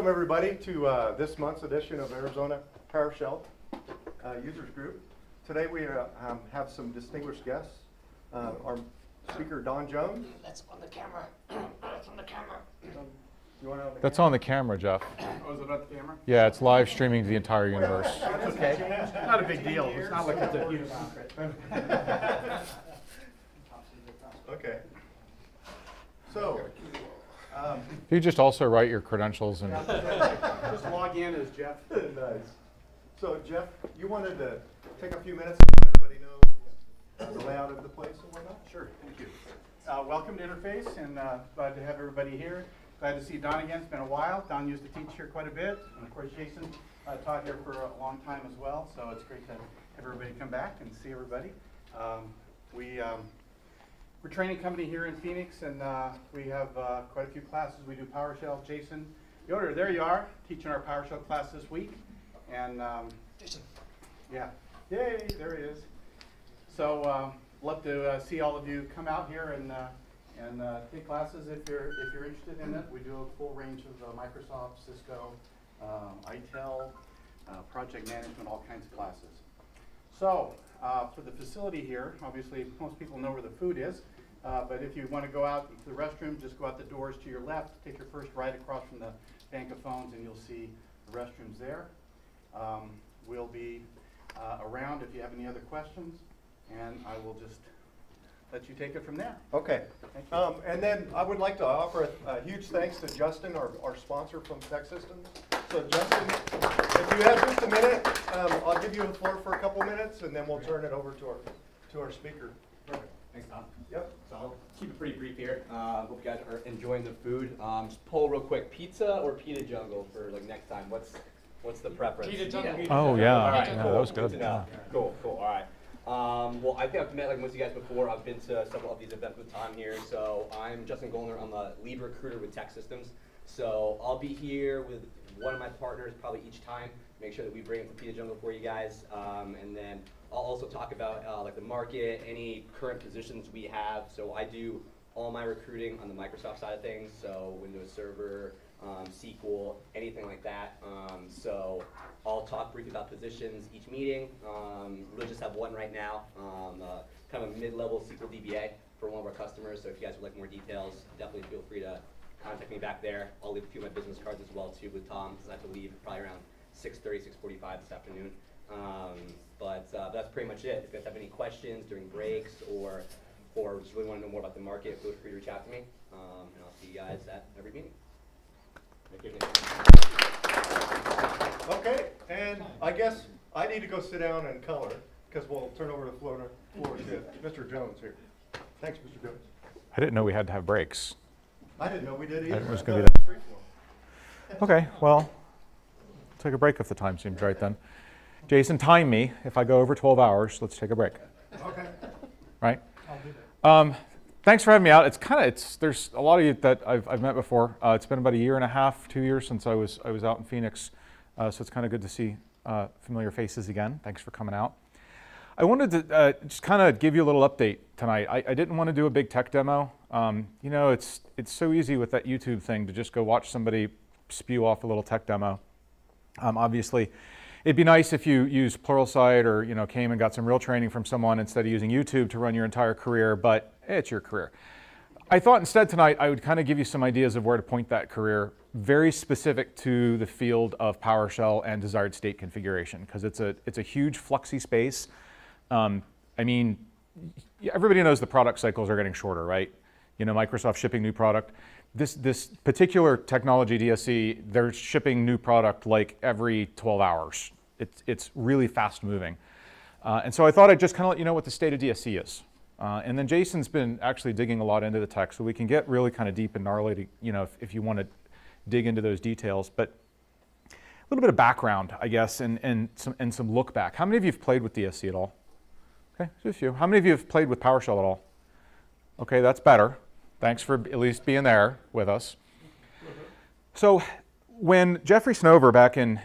welcome everybody to uh, this month's edition of Arizona PowerShell uh, Users Group. Today we uh, um, have some distinguished guests. Uh, our speaker Don Jones. That's on the camera. That's on the camera. You want to? That's on the camera, Jeff. Oh, is it on the camera? Yeah, it's live streaming to the entire universe. That's okay. Not a big deal. It's not like it's a huge. Okay. So, um, If you just also write your credentials and Just log in as Jeff. nice. So Jeff, you wanted to take a few minutes to let everybody know uh, the layout of the place and whatnot? Sure, thank you. Uh, welcome to Interface and uh, glad to have everybody here. Glad to see Don again. It's been a while. Don used to teach here quite a bit. And of course, Jason uh, taught here for a long time as well. So it's great to have everybody come back and see everybody. Um, we, um, we're a training company here in Phoenix and uh, we have uh, quite a few classes. We do PowerShell. Jason Yoder, there you are, teaching our PowerShell class this week. And um, Jason. yeah, yay, there he is. So, uh, love to uh, see all of you come out here and, uh, and uh, take classes if you're, if you're interested in it. We do a full range of uh, Microsoft, Cisco, um, ITIL, uh, project management, all kinds of classes. So, uh, for the facility here, obviously, most people know where the food is. Uh, but if you want to go out to the restroom, just go out the doors to your left, take your first right across from the bank of phones, and you'll see the restrooms there. Um, we'll be uh, around if you have any other questions, and I will just let you take it from there. Okay. Thank you. Um, and then I would like to offer a, a huge thanks to Justin, our, our sponsor from TEKsystems. So Justin, if you have just a minute, um, I'll give you the floor for a couple minutes and then we'll turn it over to our, to our speaker. Perfect. Thanks, Tom. Yep. So I'll keep it pretty brief here. Uh, hope you guys are enjoying the food. Um, just poll real quick: pizza or pita jungle for like next time? What's what's the preference? Pita jungle. Yeah. Oh, yeah. All right, Yeah, cool. that was to good. know. Cool, cool. All right. Um, well, I think I've met like most of you guys before. I've been to several of these events with Tom here. So I'm Justin Goldner. I'm a lead recruiter with TEKsystems. So I'll be here with one of my partners probably each time. Make sure that we bring the Pita Jungle for you guys, um, and then I'll also talk about uh, like the market, any current positions we have. So I do all my recruiting on the Microsoft side of things. So Windows Server, um, SQL, anything like that. Um, so I'll talk briefly about positions each meeting. Um, we'll just have one right now, um, uh, kind of a mid-level SQL DBA for one of our customers. So if you guys would like more details, definitely feel free to contact me back there. I'll leave a few of my business cards as well too with Tom, because I have to leave probably around 6:30, 6:45 this afternoon. Um, but uh, that's pretty much it. If you guys have any questions during breaks or or just really want to know more about the market, feel free to reach out to me, um, and I'll see you guys at every meeting. Thank you. Okay, and I guess I need to go sit down and color because we'll turn over the floor to, floor to Mr. Jones here. Thanks, Mr. Jones. I didn't know we had to have breaks. I didn't know we did I either. was gonna thought be it was free form. Okay, well, take a break if the time seems right then. Jason, time me. If I go over 12 hours, let's take a break, Okay. right? Um, thanks for having me out. It's kind of it's there's a lot of you that I've, I've met before. Uh, it's been about a year and a half, two years since I was I was out in Phoenix, uh, so it's kind of good to see uh, familiar faces again. Thanks for coming out. I wanted to uh, just kind of give you a little update tonight. I, I didn't want to do a big tech demo. Um, you know, it's it's so easy with that YouTube thing to just go watch somebody spew off a little tech demo. Um, obviously, it'd be nice if you used Pluralsight or you know came and got some real training from someone instead of using YouTube to run your entire career. But it's your career. I thought instead tonight I would kind of give you some ideas of where to point that career, very specific to the field of PowerShell and desired state configuration, because it's a it's a huge fluxy space. Um, I mean, everybody knows the product cycles are getting shorter, right? You know, Microsoft shipping new product. This this particular technology DSC, they're shipping new product like every 12 hours. It's it's really fast moving, uh, and so I thought I'd just kind of let you know what the state of DSC is. Uh, and then Jason's been actually digging a lot into the tech, so we can get really kind of deep and gnarly, to, you know, if, if you want to dig into those details. But a little bit of background, I guess, and, and, some, and some look back. How many of you have played with DSC at all? Okay, just a few. How many of you have played with PowerShell at all? Okay, that's better. Thanks for at least being there with us. So when Jeffrey Snover back in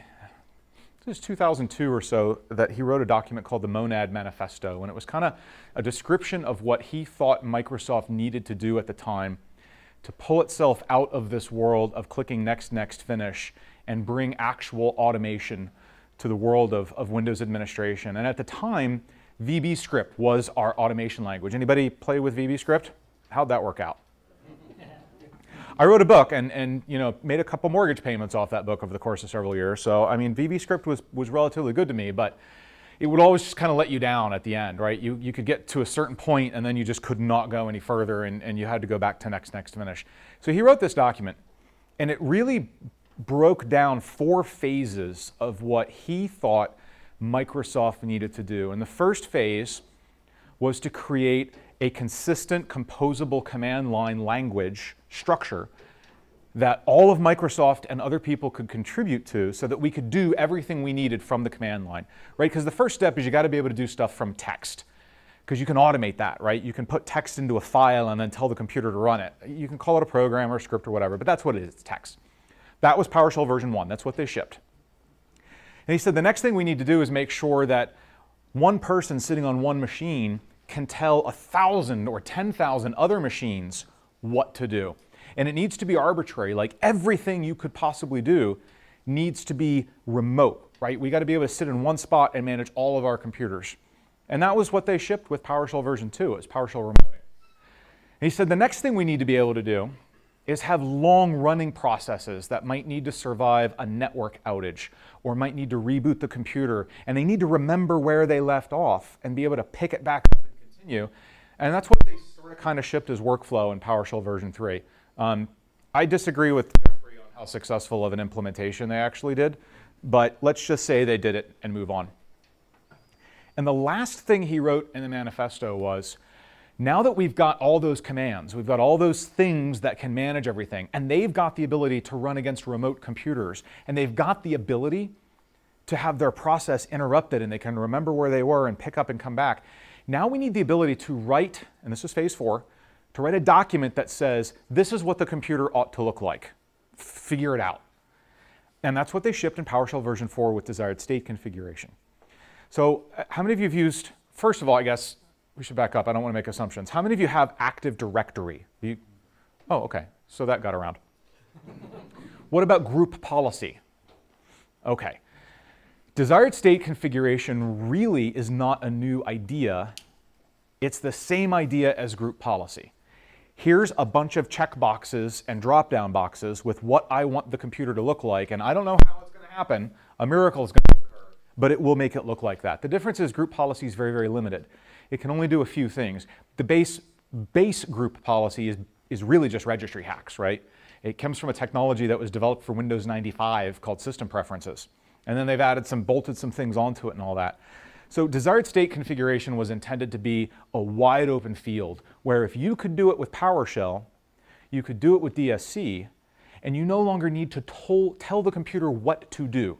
this is 2002 or so that he wrote a document called the Monad Manifesto, and it was kind of a description of what he thought Microsoft needed to do at the time to pull itself out of this world of clicking next, next, finish, and bring actual automation to the world of, of Windows administration. And at the time, VBScript was our automation language. Anybody play with VBScript? How'd that work out? I wrote a book and, and you know made a couple mortgage payments off that book over the course of several years. So I mean, VB Script was was relatively good to me, but it would always just kind of let you down at the end, right? You you could get to a certain point and then you just could not go any further, and, and you had to go back to next next finish. So he wrote this document, and it really broke down four phases of what he thought Microsoft needed to do. And the first phase was to create a consistent composable command line language structure that all of Microsoft and other people could contribute to so that we could do everything we needed from the command line, right? Because the first step is you got to be able to do stuff from text because you can automate that, right? You can put text into a file and then tell the computer to run it. You can call it a program or a script or whatever, but that's what it is, it's text. That was PowerShell version 1. That's what they shipped. And he said the next thing we need to do is make sure that one person sitting on one machine can tell a thousand or 10,000 other machines what to do. And it needs to be arbitrary, like everything you could possibly do needs to be remote, right? We got to be able to sit in one spot and manage all of our computers. And that was what they shipped with PowerShell version 2, it was PowerShell remote. He said the next thing we need to be able to do is have long running processes that might need to survive a network outage or might need to reboot the computer and they need to remember where they left off and be able to pick it back up and continue. And that's what they sort of kind of shipped as workflow in PowerShell version 3. Um, I disagree with Jeffrey on how successful of an implementation they actually did, but let's just say they did it and move on. And the last thing he wrote in the manifesto was now that we've got all those commands, we've got all those things that can manage everything, and they've got the ability to run against remote computers, and they've got the ability to have their process interrupted and they can remember where they were and pick up and come back. Now we need the ability to write, and this is phase four, to write a document that says, this is what the computer ought to look like. Figure it out. And that's what they shipped in PowerShell version 4 with desired state configuration. So uh, how many of you have used, first of all, I guess, we should back up. I don't want to make assumptions. How many of you have Active Directory? You, oh, okay. So that got around. what about group policy? Okay. Desired state configuration really is not a new idea. It's the same idea as group policy. Here's a bunch of check boxes and drop-down boxes with what I want the computer to look like, and I don't know how it's going to happen. A miracle is going to occur, but it will make it look like that. The difference is group policy is very, very limited it can only do a few things. The base, base group policy is, is really just registry hacks, right? It comes from a technology that was developed for Windows 95 called system preferences. And then they've added some, bolted some things onto it and all that. So desired state configuration was intended to be a wide open field where if you could do it with PowerShell, you could do it with DSC, and you no longer need to tell the computer what to do.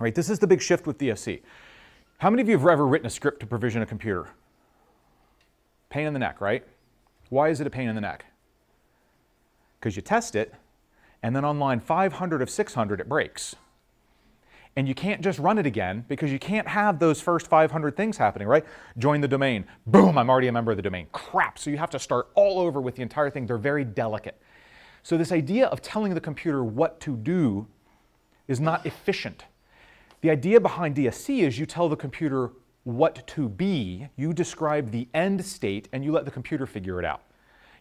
Right? This is the big shift with DSC. How many of you have ever written a script to provision a computer? Pain in the neck, right? Why is it a pain in the neck? Because you test it, and then on line 500 of 600, it breaks. And you can't just run it again because you can't have those first 500 things happening, right? Join the domain. Boom, I'm already a member of the domain. Crap. So you have to start all over with the entire thing. They're very delicate. So this idea of telling the computer what to do is not efficient. The idea behind DSC is you tell the computer what to be, you describe the end state, and you let the computer figure it out.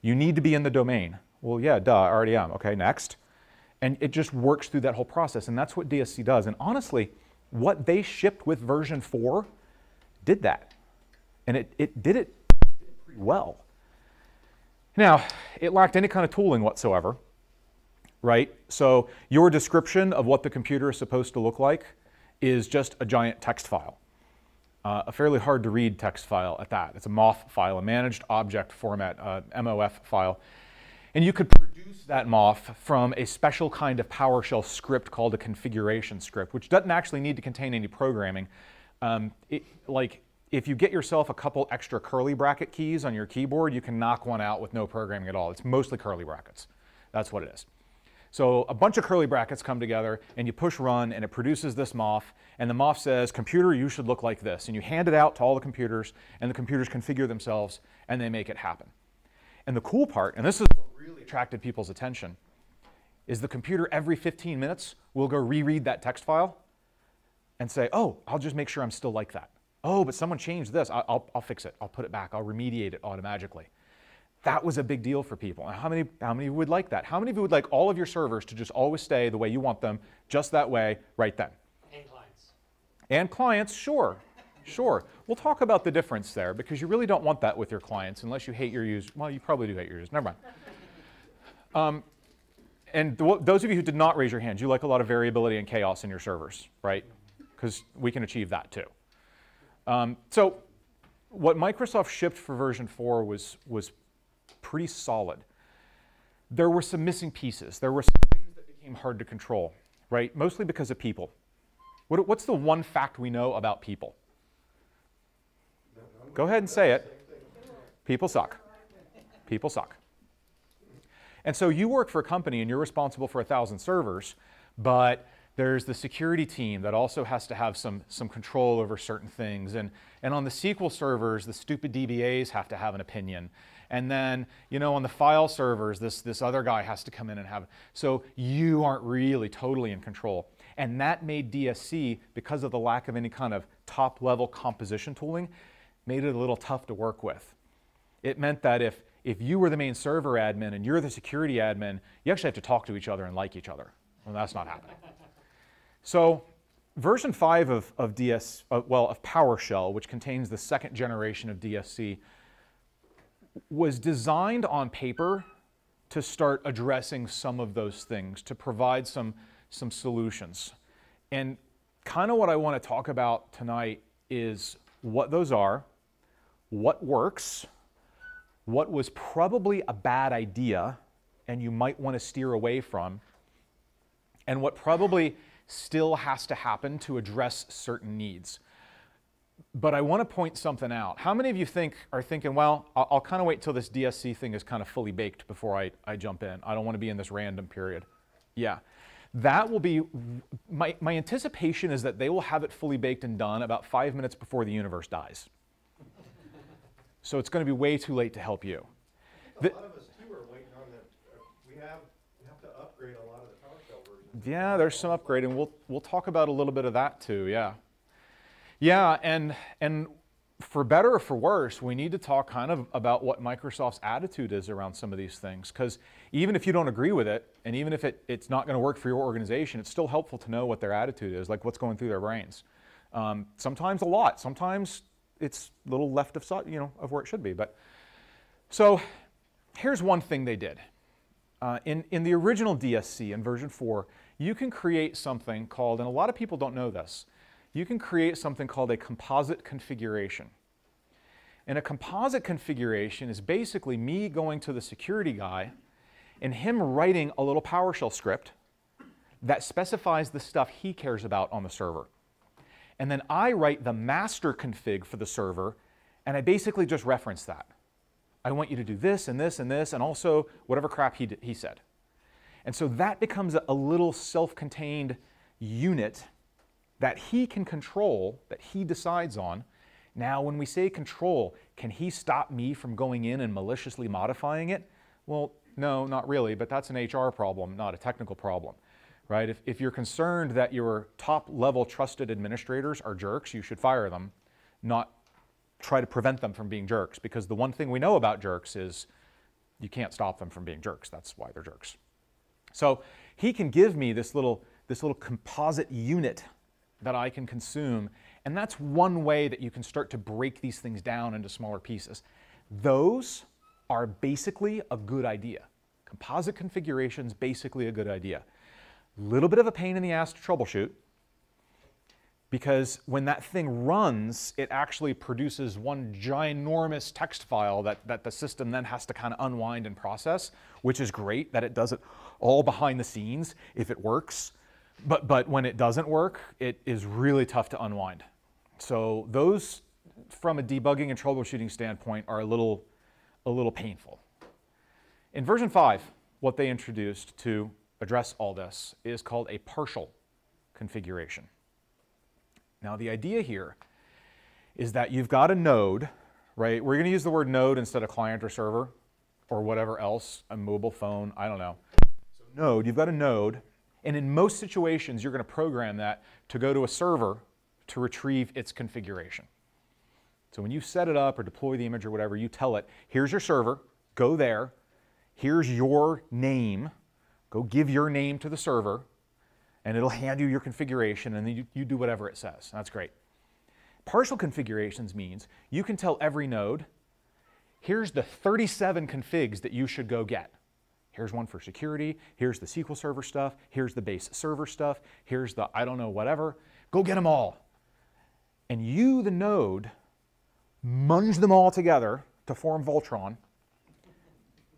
You need to be in the domain. Well, yeah, duh, I already am. Okay, next. And it just works through that whole process, and that's what DSC does. And honestly, what they shipped with version 4 did that. And it, it did it well. Now, it lacked any kind of tooling whatsoever, right? So your description of what the computer is supposed to look like is just a giant text file. Uh, a fairly hard to read text file at that. It's a MOF file, a managed object format, uh, MOF file. And you could produce that MOF from a special kind of PowerShell script called a configuration script, which doesn't actually need to contain any programming. Um, it, like, if you get yourself a couple extra curly bracket keys on your keyboard, you can knock one out with no programming at all. It's mostly curly brackets. That's what it is. So a bunch of curly brackets come together and you push run and it produces this MOF and the MOF says, computer, you should look like this. And you hand it out to all the computers and the computers configure themselves and they make it happen. And the cool part, and this is really attracted people's attention is the computer every 15 minutes will go reread that text file and say, oh, I'll just make sure I'm still like that. Oh, but someone changed this. I- I'll, I'll fix it. I'll put it back. I'll remediate it automatically. That was a big deal for people. And how many, how many would like that? How many of you would like all of your servers to just always stay the way you want them, just that way, right then? And clients. And clients, sure, sure. We'll talk about the difference there because you really don't want that with your clients unless you hate your users. Well, you probably do hate your users. Never mind. Um, and th- those of you who did not raise your hands, you like a lot of variability and chaos in your servers, right? Because we can achieve that too. Um, so, what Microsoft shipped for version 4 was, was pretty solid. There were some missing pieces. There were some things that became hard to control, right? Mostly because of people. What, what's the one fact we know about people? Go ahead and say it. People suck. People suck. And so you work for a company and you're responsible for a thousand servers, but there's the security team that also has to have some, some control over certain things. And, and on the SQL servers, the stupid DBAs have to have an opinion. And then, you know, on the file servers, this, this other guy has to come in and have. So you aren't really totally in control. And that made DSC, because of the lack of any kind of top level composition tooling, made it a little tough to work with. It meant that if, if you were the main server admin and you're the security admin, you actually have to talk to each other and like each other. Well, that's not happening. So, version 5 of, of DS, uh, well, of PowerShell, which contains the second generation of DSC, was designed on paper to start addressing some of those things, to provide some, some solutions. And kind of what I want to talk about tonight is what those are, what works, what was probably a bad idea and you might want to steer away from, and what probably still has to happen to address certain needs. But I want to point something out. How many of you think are thinking, well, I'll, I'll kind of wait till this DSC thing is kind of fully baked before I, I jump in. I don't want to be in this random period. Yeah. That will be, my, my anticipation is that they will have it fully baked and done about five minutes before the universe dies. So it's going to be way too late to help you. A lot of us too are waiting on the, uh, we have, we have to upgrade a lot of the PowerShell versions. Yeah, there's some upgrading. We'll we'll talk about a little bit of that too. Yeah, yeah, and and for better or for worse, we need to talk kind of about what Microsoft's attitude is around some of these things. Because even if you don't agree with it, and even if it, it's not going to work for your organization, it's still helpful to know what their attitude is, like what's going through their brains. Um, sometimes a lot. Sometimes it's a little left of you know of where it should be. But so here's one thing they did. Uh, in, in the original DSC in version 4, you can create something called, and a lot of people don't know this, you can create something called a composite configuration. And a composite configuration is basically me going to the security guy and him writing a little PowerShell script that specifies the stuff he cares about on the server. And then I write the master config for the server, and I basically just reference that. I want you to do this and this and this, and also whatever crap he, he said. And so that becomes a, a little self contained unit that he can control, that he decides on. Now, when we say control, can he stop me from going in and maliciously modifying it? Well, no, not really, but that's an HR problem, not a technical problem. Right? If, if you're concerned that your top level trusted administrators are jerks, you should fire them, not try to prevent them from being jerks because the one thing we know about jerks is you can't stop them from being jerks. That's why they're jerks. So he can give me this little, this little composite unit that I can consume. And that's one way that you can start to break these things down into smaller pieces. Those are basically a good idea. Composite configurations, basically a good idea. Little bit of a pain in the ass to troubleshoot, because when that thing runs, it actually produces one ginormous text file that, that the system then has to kind of unwind and process, which is great that it does it all behind the scenes if it works. But, but when it doesn't work, it is really tough to unwind. So those, from a debugging and troubleshooting standpoint, are a little, a little painful. In version 5, what they introduced to address all this is called a partial configuration. Now, the idea here is that you've got a node, right? We're going to use the word node instead of client or server or whatever else, a mobile phone, I don't know. So node, you've got a node, and in most situations, you're going to program that to go to a server to retrieve its configuration. So when you set it up or deploy the image or whatever, you tell it, here's your server, go there, here's your name, go give your name to the server, and it'll hand you your configuration, and then you, you do whatever it says. That's great. Partial configurations means you can tell every node, here's the 37 configs that you should go get. Here's one for security, here's the SQL Server stuff, here's the base server stuff, here's the I don't know whatever. Go get them all. And you, the node, munge them all together to form Voltron,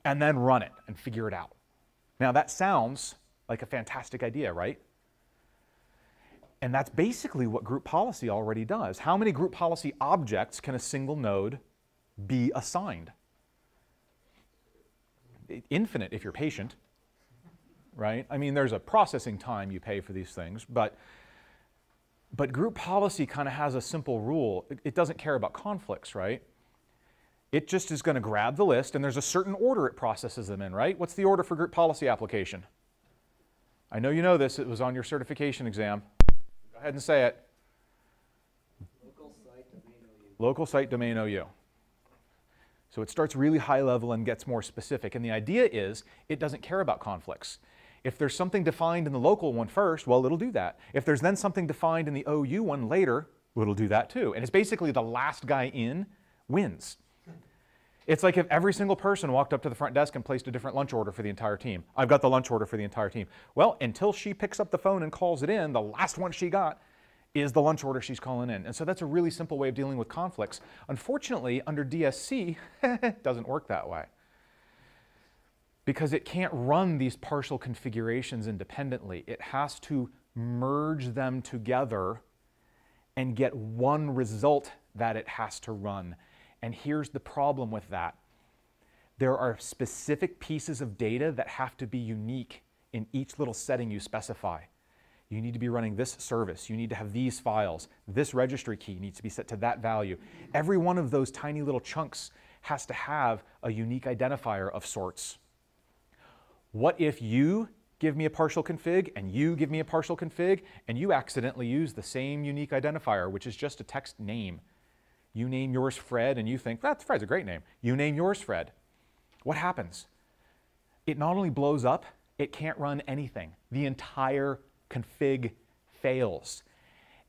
and then run it and figure it out. Now that sounds like a fantastic idea, right? And that's basically what group policy already does. How many group policy objects can a single node be assigned? Infinite if you're patient, right? I mean, there's a processing time you pay for these things, but but group policy kind of has a simple rule. It, it doesn't care about conflicts, right? It just is going to grab the list, and there's a certain order it processes them in, right? What's the order for group policy application? I know you know this, it was on your certification exam. Go ahead and say it. Local site domain OU. Local site domain OU. So it starts really high level and gets more specific. And the idea is it doesn't care about conflicts. If there's something defined in the local one first, well, it'll do that. If there's then something defined in the OU one later, it'll do that too. And it's basically the last guy in wins. It's like if every single person walked up to the front desk and placed a different lunch order for the entire team. I've got the lunch order for the entire team. Well, until she picks up the phone and calls it in, the last one she got is the lunch order she's calling in. And so that's a really simple way of dealing with conflicts. Unfortunately, under DSC, it doesn't work that way because it can't run these partial configurations independently. It has to merge them together and get one result that it has to run. And here's the problem with that. There are specific pieces of data that have to be unique in each little setting you specify. You need to be running this service. You need to have these files. This registry key needs to be set to that value. Every one of those tiny little chunks has to have a unique identifier of sorts. What if you give me a partial config and you give me a partial config and you accidentally use the same unique identifier, which is just a text name? You name yours Fred and you think, that Fred's a great name. You name yours Fred. What happens? It not only blows up, it can't run anything. The entire config fails.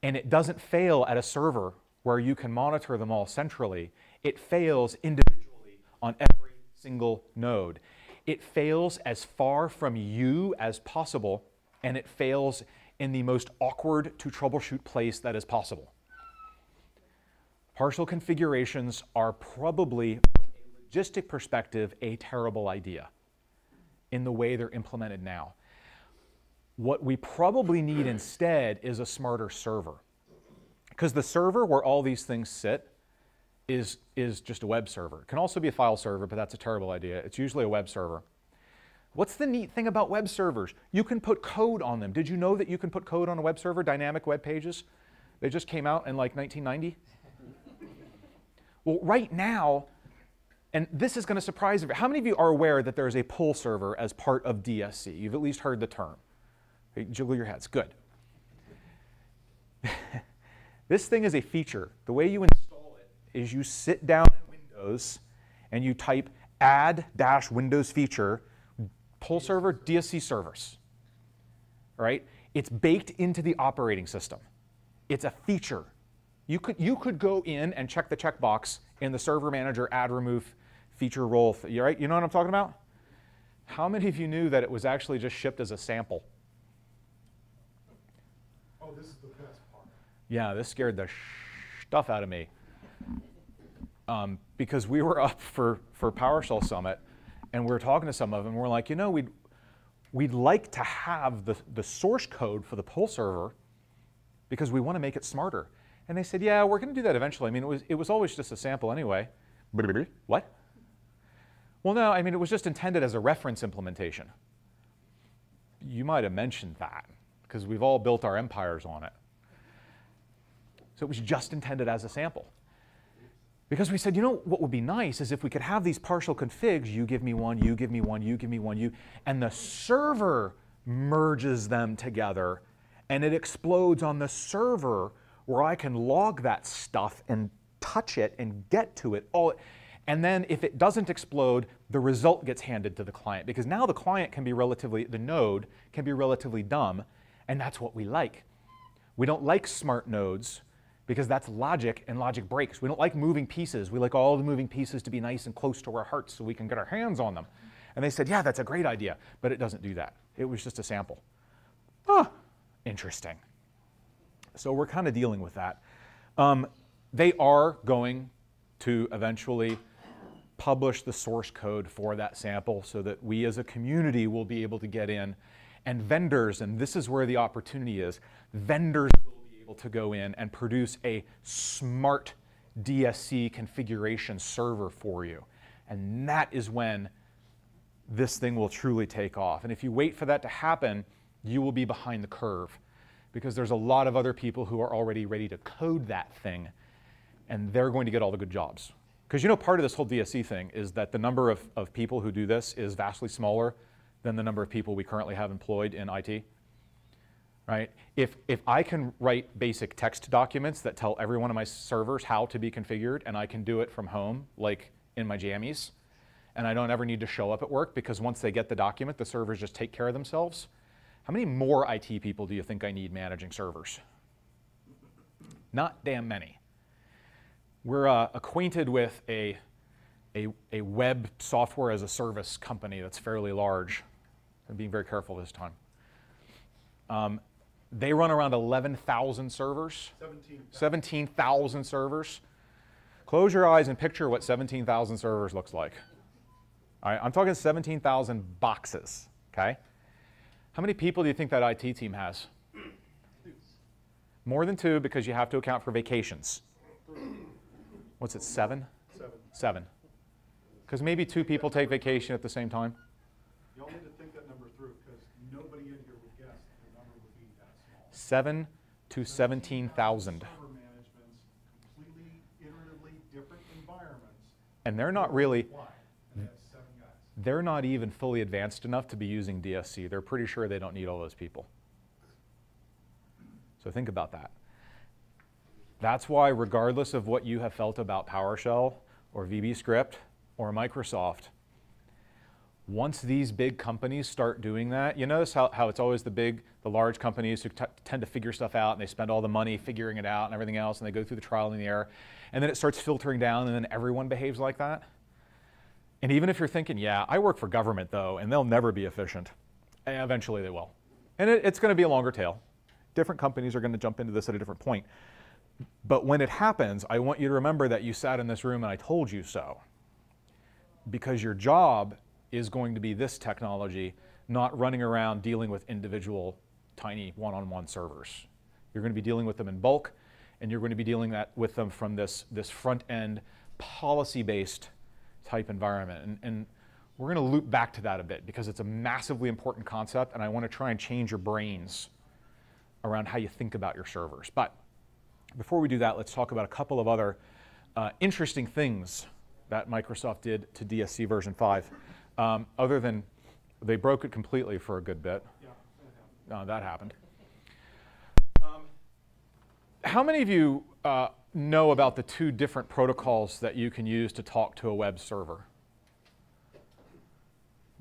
And it doesn't fail at a server where you can monitor them all centrally. It fails individually on every single node. It fails as far from you as possible, and it fails in the most awkward to troubleshoot place that is possible. Partial configurations are probably, from a logistic perspective, a terrible idea in the way they're implemented now. What we probably need instead is a smarter server. Because the server where all these things sit is, is just a web server. It can also be a file server, but that's a terrible idea. It's usually a web server. What's the neat thing about web servers? You can put code on them. Did you know that you can put code on a web server, dynamic web pages? They just came out in like 1990. Well, right now, and this is going to surprise you. How many of you are aware that there is a pull server as part of DSC? You've at least heard the term. Okay, jiggle your heads. Good. this thing is a feature. The way you install it is you sit down in Windows and you type add dash Windows feature pull server DSC servers. Right? It's baked into the operating system. It's a feature. You could, you could go in and check the checkbox in the server manager add remove feature role. You right? You know what I'm talking about? How many of you knew that it was actually just shipped as a sample? Oh, this is the best part. Yeah, this scared the stuff out of me. Um, because we were up for, for PowerShell Summit and we were talking to some of them. And we're like, you know, we'd, we'd like to have the, the source code for the pull server because we want to make it smarter. And they said, yeah, we're going to do that eventually. I mean, it was, it was always just a sample anyway. What? Well, no, I mean, it was just intended as a reference implementation. You might have mentioned that because we've all built our empires on it. So it was just intended as a sample. Because we said, you know, what would be nice is if we could have these partial configs, you give me one, you give me one, you give me one, you, and the server merges them together and it explodes on the server where I can log that stuff and touch it and get to it all. And then if it doesn't explode, the result gets handed to the client because now the client can be relatively, the node can be relatively dumb, and that's what we like. We don't like smart nodes because that's logic and logic breaks. We don't like moving pieces. We like all the moving pieces to be nice and close to our hearts so we can get our hands on them. And they said, yeah, that's a great idea, but it doesn't do that. It was just a sample. Ah, interesting. So we're kind of dealing with that. Um, they are going to eventually publish the source code for that sample so that we as a community will be able to get in. And vendors, and this is where the opportunity is, vendors will be able to go in and produce a smart DSC configuration server for you. And that is when this thing will truly take off. And if you wait for that to happen, you will be behind the curve because there's a lot of other people who are already ready to code that thing and they're going to get all the good jobs. Because you know, part of this whole DSC thing is that the number of, of people who do this is vastly smaller than the number of people we currently have employed in IT. Right? If, if I can write basic text documents that tell every one of my servers how to be configured and I can do it from home, like in my jammies, and I don't ever need to show up at work because once they get the document, the servers just take care of themselves. How many more IT people do you think I need managing servers? Not damn many. We're uh, acquainted with a, a, a web software as a service company that's fairly large. I'm being very careful this time. Um, they run around 11,000 servers. 17. 17,000 servers. Close your eyes and picture what 17,000 servers looks like. All right, I'm talking 17,000 boxes, okay? How many people do you think that IT team has? More than two because you have to account for vacations. What's it, seven? Seven. Seven. Because maybe two people take vacation at the same time. Y'all need to think that number through, because nobody in here would guess the number would be that small. Seven to 17,000. Completely iteratively different environments. And they're not really, Why? And that's seven guys. They're not even fully advanced enough to be using DSC. They're pretty sure they don't need all those people. So think about that. That's why, regardless of what you have felt about PowerShell or VBScript or Microsoft, once these big companies start doing that, you notice how, how it's always the big, the large companies who tend to figure stuff out and they spend all the money figuring it out and everything else and they go through the trial and the error. And then it starts filtering down and then everyone behaves like that. And even if you're thinking, yeah, I work for government though, and they'll never be efficient, eh, eventually they will. And it, it's going to be a longer tail. Different companies are going to jump into this at a different point. But when it happens, I want you to remember that you sat in this room and I told you so. Because your job is going to be this technology, not running around dealing with individual tiny one on one servers. You're going to be dealing with them in bulk, and you're going to be dealing that, with them from this, this front end, policy based type environment. And, and we're going to loop back to that a bit because it's a massively important concept, and I want to try and change your brains around how you think about your servers. But before we do that, let's talk about a couple of other uh, interesting things that Microsoft did to DSC version 5, um, other than they broke it completely for a good bit. Yeah, that happened. Uh, that happened. Um, how many of you uh, know about the two different protocols that you can use to talk to a web server?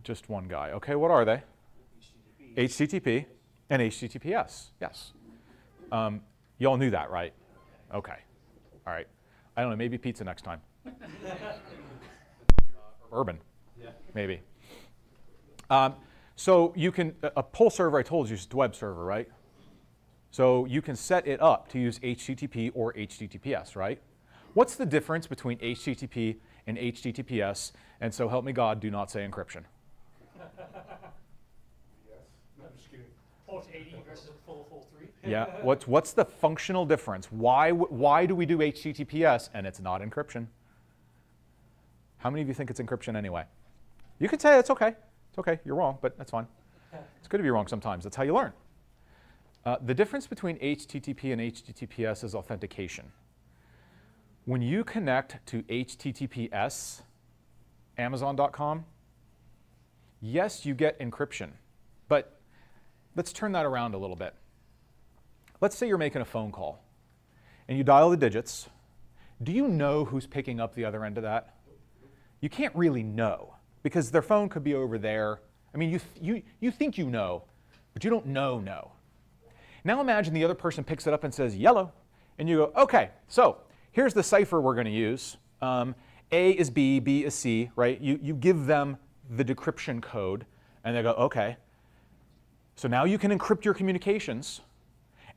Just one guy. Okay, what are they? HTTP and HTTPS. Yes. Um, you all knew that, right? Okay. All right. I don't know, maybe pizza next time. Urban. Maybe. Um, so you can, a a pull server I told you is a web server, right? So you can set it up to use HTTP or HTTPS, right? What's the difference between HTTP and HTTPS? And so help me God, do not say encryption. I'm just kidding. Port 80 versus full full 3. Yeah, what's, what's the functional difference? Why, why do we do HTTPS and it's not encryption? How many of you think it's encryption anyway? You could say it's okay. It's okay, you're wrong, but that's fine. It's good to be wrong sometimes. That's how you learn. Uh, the difference between HTTP and HTTPS is authentication. When you connect to HTTPS, Amazon.com, yes, you get encryption, but let's turn that around a little bit. Let's say you're making a phone call and you dial the digits. Do you know who's picking up the other end of that? You can't really know because their phone could be over there. I mean, you, you, you think you know, but you don't know, no. Now imagine the other person picks it up and says yellow, and you go, okay, so here's the cipher we're going to use. Um, a is B, B is C, right? You, you give them the decryption code, and they go, okay. So now you can encrypt your communications,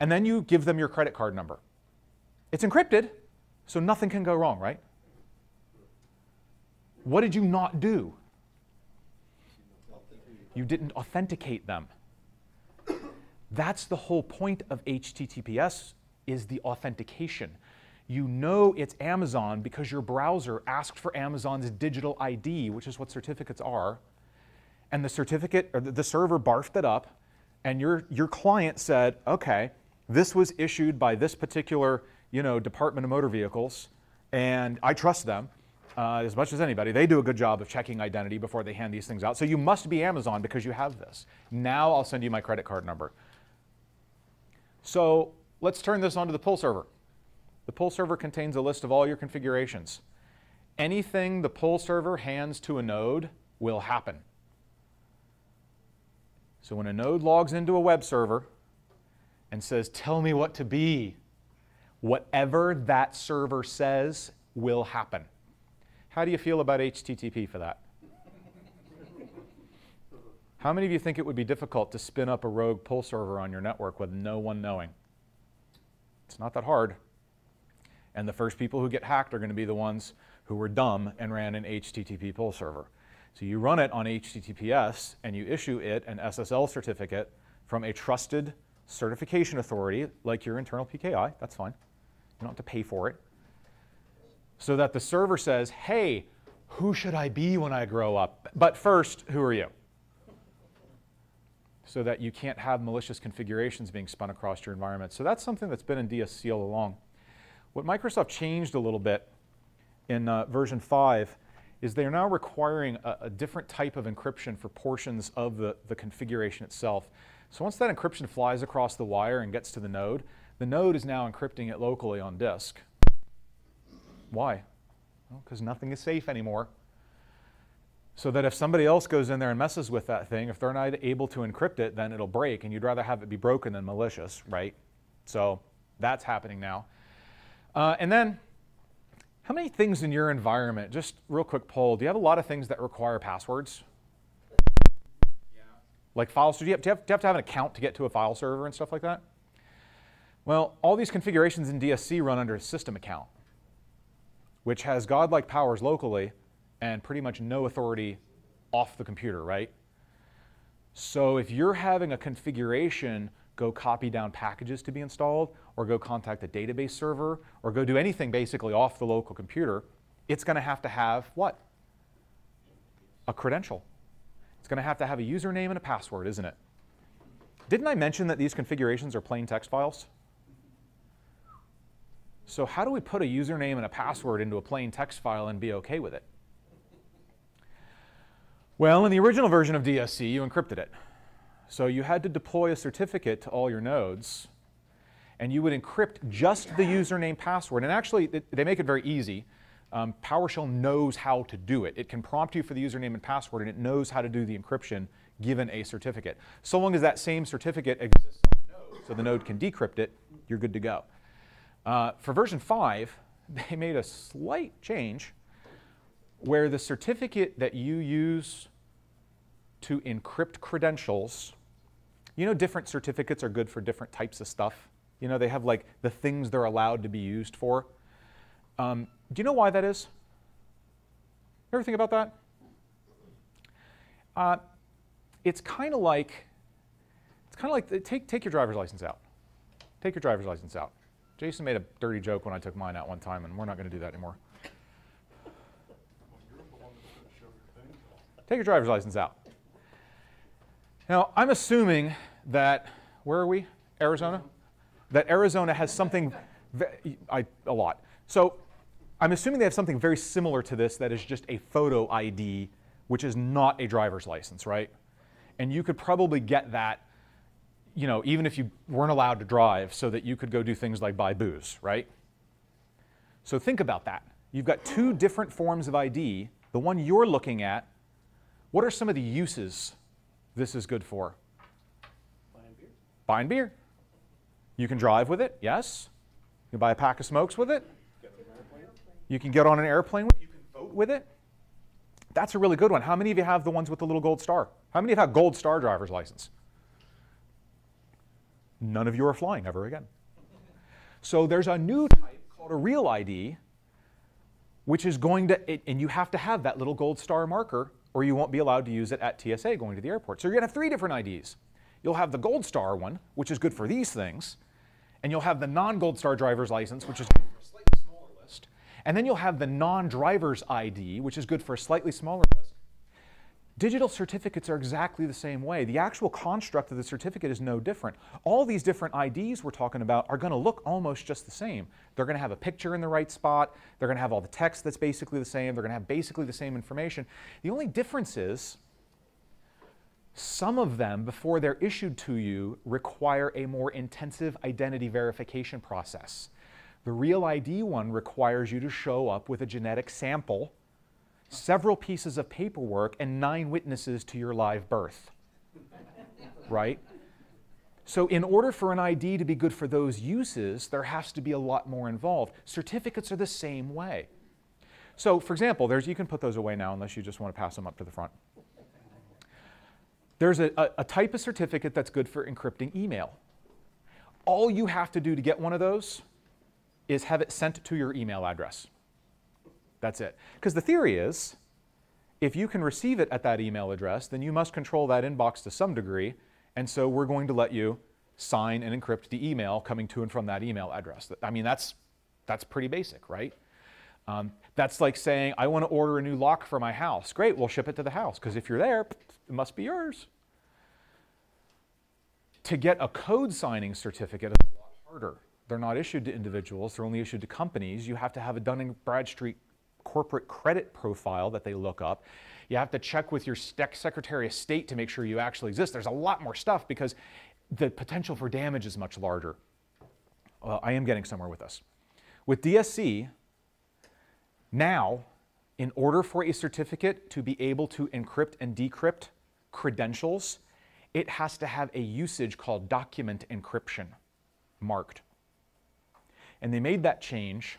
and then you give them your credit card number. It's encrypted, so nothing can go wrong, right? What did you not do? You didn't authenticate them. That's the whole point of HTTPS is the authentication. You know it's Amazon because your browser asked for Amazon's digital ID, which is what certificates are. And the certificate or the server barfed it up and your your client said, "Okay, this was issued by this particular, you know, Department of Motor Vehicles and I trust them." Uh, as much as anybody, they do a good job of checking identity before they hand these things out. So you must be Amazon because you have this. Now I'll send you my credit card number. So let's turn this onto the pull server. The pull server contains a list of all your configurations. Anything the pull server hands to a node will happen. So when a node logs into a web server and says, Tell me what to be, whatever that server says will happen. How do you feel about HTTP for that? How many of you think it would be difficult to spin up a rogue pull server on your network with no one knowing? It's not that hard. And the first people who get hacked are going to be the ones who were dumb and ran an HTTP pull server. So you run it on HTTPS and you issue it an SSL certificate from a trusted certification authority like your internal PKI. That's fine. You don't have to pay for it so that the server says, hey, who should I be when I grow up? But first, who are you? So that you can't have malicious configurations being spun across your environment. So that's something that's been in DSC all along. What Microsoft changed a little bit in uh, version 5 is they're now requiring a, a, different type of encryption for portions of the, the configuration itself. So once that encryption flies across the wire and gets to the node, the node is now encrypting it locally on disk. Why? Because well, nothing is safe anymore. So that if somebody else goes in there and messes with that thing, if they're not able to encrypt it, then it'll break, and you'd rather have it be broken than malicious, right? So that's happening now. Uh, and then, how many things in your environment, just real quick poll, do you have a lot of things that require passwords? Yeah. Like files, do you, have, do, you have, do you have to have an account to get to a file server and stuff like that? Well, all these configurations in DSC run under a system account which has godlike powers locally and pretty much no authority off the computer, right? So if you're having a configuration go copy down packages to be installed, or go contact a database server, or go do anything basically off the local computer, it's going to have to have what? A credential. It's going to have to have a username and a password, isn't it? Didn't I mention that these configurations are plain text files? So how do we put a username and a password into a plain text file and be okay with it? Well, in the original version of DSC, you encrypted it. So you had to deploy a certificate to all your nodes, and you would encrypt just the username password. And actually, they make it very easy. Um, PowerShell knows how to do it. It can prompt you for the username and password, and it knows how to do the encryption given a certificate. So long as that same certificate exists on the node, so the node can decrypt it, you're good to go. Uh, for version 5, they made a slight change where the certificate that you use to encrypt credentials, you know, different certificates are good for different types of stuff. You know, they have like the things they're allowed to be used for. Um, do you know why that is? You ever think about that? Uh, it's kind of like, it's kind of like, take, take your driver's license out. Take your driver's license out. Jason made a dirty joke when I took mine out one time, and we're not going to do that anymore. Take your driver's license out. Now, I'm assuming that, where are we? Arizona? That Arizona has something, I, a lot. So I'm assuming they have something very similar to this that is just a photo ID, which is not a driver's license, right? And you could probably get that, you know, even if you weren't allowed to drive, so that you could go do things like buy booze, right? So think about that. You've got two different forms of ID. The one you're looking at, what are some of the uses this is good for? Buying beer. Buying beer. You can drive with it, yes. You can buy a pack of smokes with it. You can get on an airplane with it. You can vote with it. That's a really good one. How many of you have the ones with the little gold star? How many of you have gold star driver's license? None of you are flying ever again. So there's a new type called a real ID, which is going to, it- and you have to have that little gold star marker, or you won't be allowed to use it at TSA going to the airport. So you're going to have three different IDs. You'll have the gold star one, which is good for these things, and you'll have the non gold star driver's license, which is good for a slightly smaller list. And then you'll have the non driver's ID, which is good for a slightly smaller list. Digital certificates are exactly the same way. The actual construct of the certificate is no different. All these different IDs we're talking about are going to look almost just the same. They're going to have a picture in the right spot. They're going to have all the text that's basically the same. They're going to have basically the same information. The only difference is some of them, before they're issued to you, require a more intensive identity verification process. The Real ID one requires you to show up with a genetic sample several pieces of paperwork and nine witnesses to your live birth. right? So, in order for an ID to be good for those uses, there has to be a lot more involved. Certificates are the same way. So, for example, there's, you can put those away now unless you just want to pass them up to the front. There's a, a, a type of certificate that's good for encrypting email. All you have to do to get one of those is have it sent to your email address. That's it. Because the theory is if you can receive it at that email address, then you must control that inbox to some degree. And so we're going to let you sign and encrypt the email coming to and from that email address. I mean, that's, that's pretty basic, right? Um, that's like saying, I want to order a new lock for my house. Great, we'll ship it to the house, because if you're there, it must be yours. To get a code signing certificate is a lot harder. They're not issued to individuals, they're only issued to companies. You have to have a Dun & Bradstreet corporate credit profile that they look up. You have to check with your Secretary of State to make sure you actually exist. There's a lot more stuff because the potential for damage is much larger. I am getting somewhere with this. With DSC, now, in order for a certificate to be able to encrypt and decrypt credentials, it has to have a usage called document encryption marked. And they made that change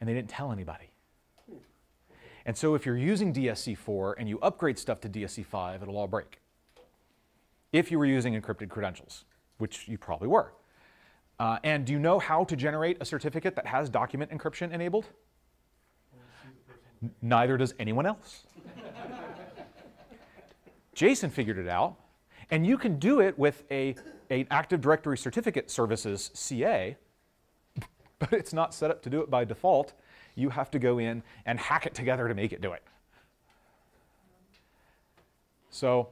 and they didn't tell anybody. And so if you're using DSC4 and you upgrade stuff to DSC5, it'll all break. If you were using encrypted credentials, which you probably were. Uh, and do you know how to generate a certificate that has document encryption enabled? Neither does anyone else. Jason figured it out, and you can do it with a, a Active Directory Certificate Services CA, but it's not set up to do it by default. You have to go in and hack it together to make it do it. So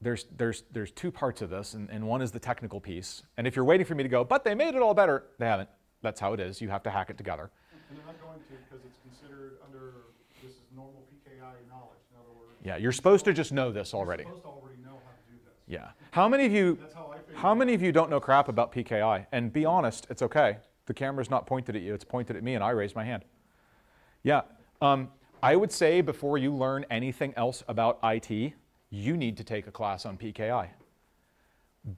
there's, there's, there's two parts of this, and, and one is the technical piece. And if you're waiting for me to go, but they made it all better, they haven't. That's how it is. You have to hack it together. And they're not going to because it's considered under, this is normal PKI knowledge. In other words. Yeah, you're supposed to just know this you're already. supposed to already know how to do this. Yeah. How many of you how how many of you don't know crap about PKI? And be honest, it's okay. The camera's not pointed at you, it's pointed at me, and I raised my hand. Yeah. Um, I would say before you learn anything else about IT, you need to take a class on PKI.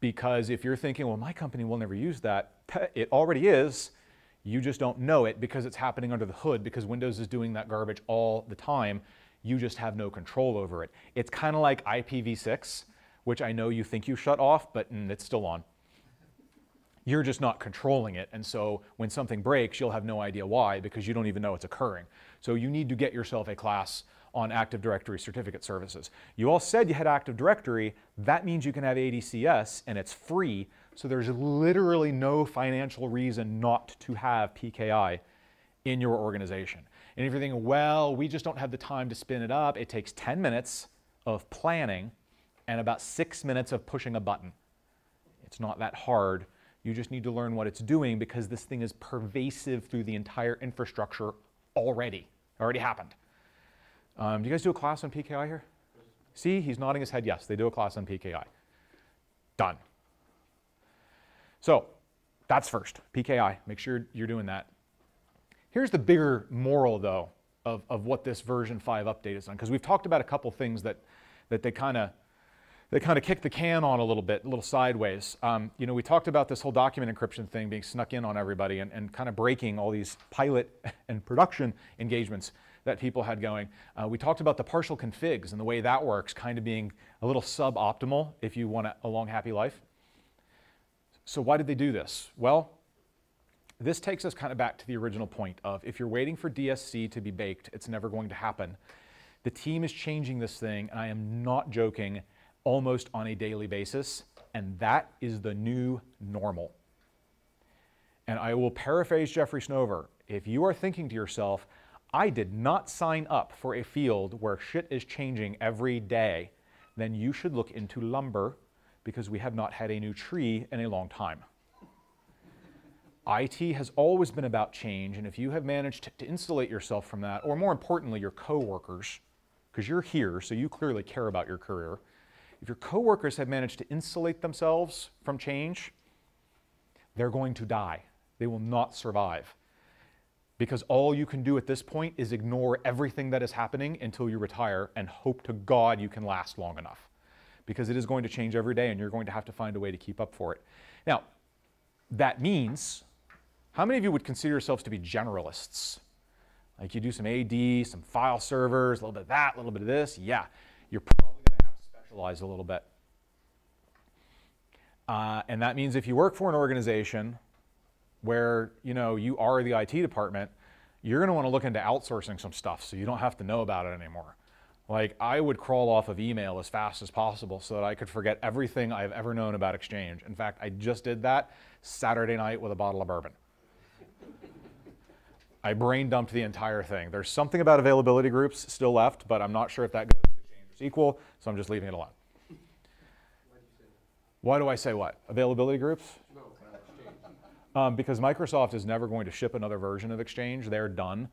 Because if you're thinking, well, my company will never use that, it already is. You just don't know it because it's happening under the hood because Windows is doing that garbage all the time. You just have no control over it. It's kind of like IPv6, which I know you think you shut off, but mm, it's still on you're just not controlling it. And so when something breaks, you'll have no idea why because you don't even know it's occurring. So you need to get yourself a class on Active Directory certificate services. You all said you had Active Directory. That means you can have ADCS and it's free. So there's literally no financial reason not to have PKI in your organization. And if you're thinking, well, we just don't have the time to spin it up, it takes 10 minutes of planning and about six minutes of pushing a button. It's not that hard. You just need to learn what it's doing because this thing is pervasive through the entire infrastructure already. Already happened. Um, do you guys do a class on PKI here? See, he's nodding his head yes. They do a class on PKI. Done. So that's first, PKI. Make sure you're doing that. Here's the bigger moral, though, of, of what this version 5 update is on, because we've talked about a couple things that, that they kind of they kind of kicked the can on a little bit, a little sideways. Um, you know, we talked about this whole document encryption thing being snuck in on everybody and, and kind of breaking all these pilot and production engagements that people had going. Uh, we talked about the partial configs and the way that works kind of being a little suboptimal if you want a, a long, happy life. So why did they do this? Well, this takes us kind of back to the original point of if you're waiting for DSC to be baked, it's never going to happen. The team is changing this thing, and I am not joking, almost on a daily basis, and that is the new normal. And I will paraphrase Jeffrey Snover. If you are thinking to yourself, I did not sign up for a field where shit is changing every day, then you should look into lumber because we have not had a new tree in a long time. IT has always been about change, and if you have managed to insulate yourself from that, or more importantly, your coworkers, because you're here, so you clearly care about your career, if your coworkers have managed to insulate themselves from change, they're going to die. They will not survive. Because all you can do at this point is ignore everything that is happening until you retire and hope to God you can last long enough. Because it is going to change every day and you're going to have to find a way to keep up for it. Now, that means how many of you would consider yourselves to be generalists? Like you do some AD, some file servers, a little bit of that, a little bit of this. Yeah, you're probably specialize a little bit. Uh, and that means if you work for an organization where you know you are the IT department, you're going to want to look into outsourcing some stuff so you don't have to know about it anymore. Like I would crawl off of email as fast as possible so that I could forget everything I've ever known about Exchange. In fact, I just did that Saturday night with a bottle of bourbon. I brain dumped the entire thing. There's something about availability groups still left, but I'm not sure if that goes or SQL, so I'm just leaving it alone. Why do I say what? Availability groups? Um, because Microsoft is never going to ship another version of Exchange. They're done.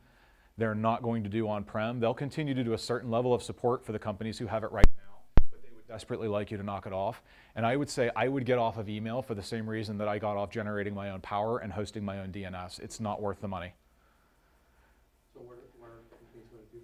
They're not going to do on-prem. They'll continue to do a certain level of support for the companies who have it right now, but they would desperately like you to knock it off. And I would say I would get off of email for the same reason that I got off generating my own power and hosting my own DNS. It's not worth the money. So what, what are companies gonna do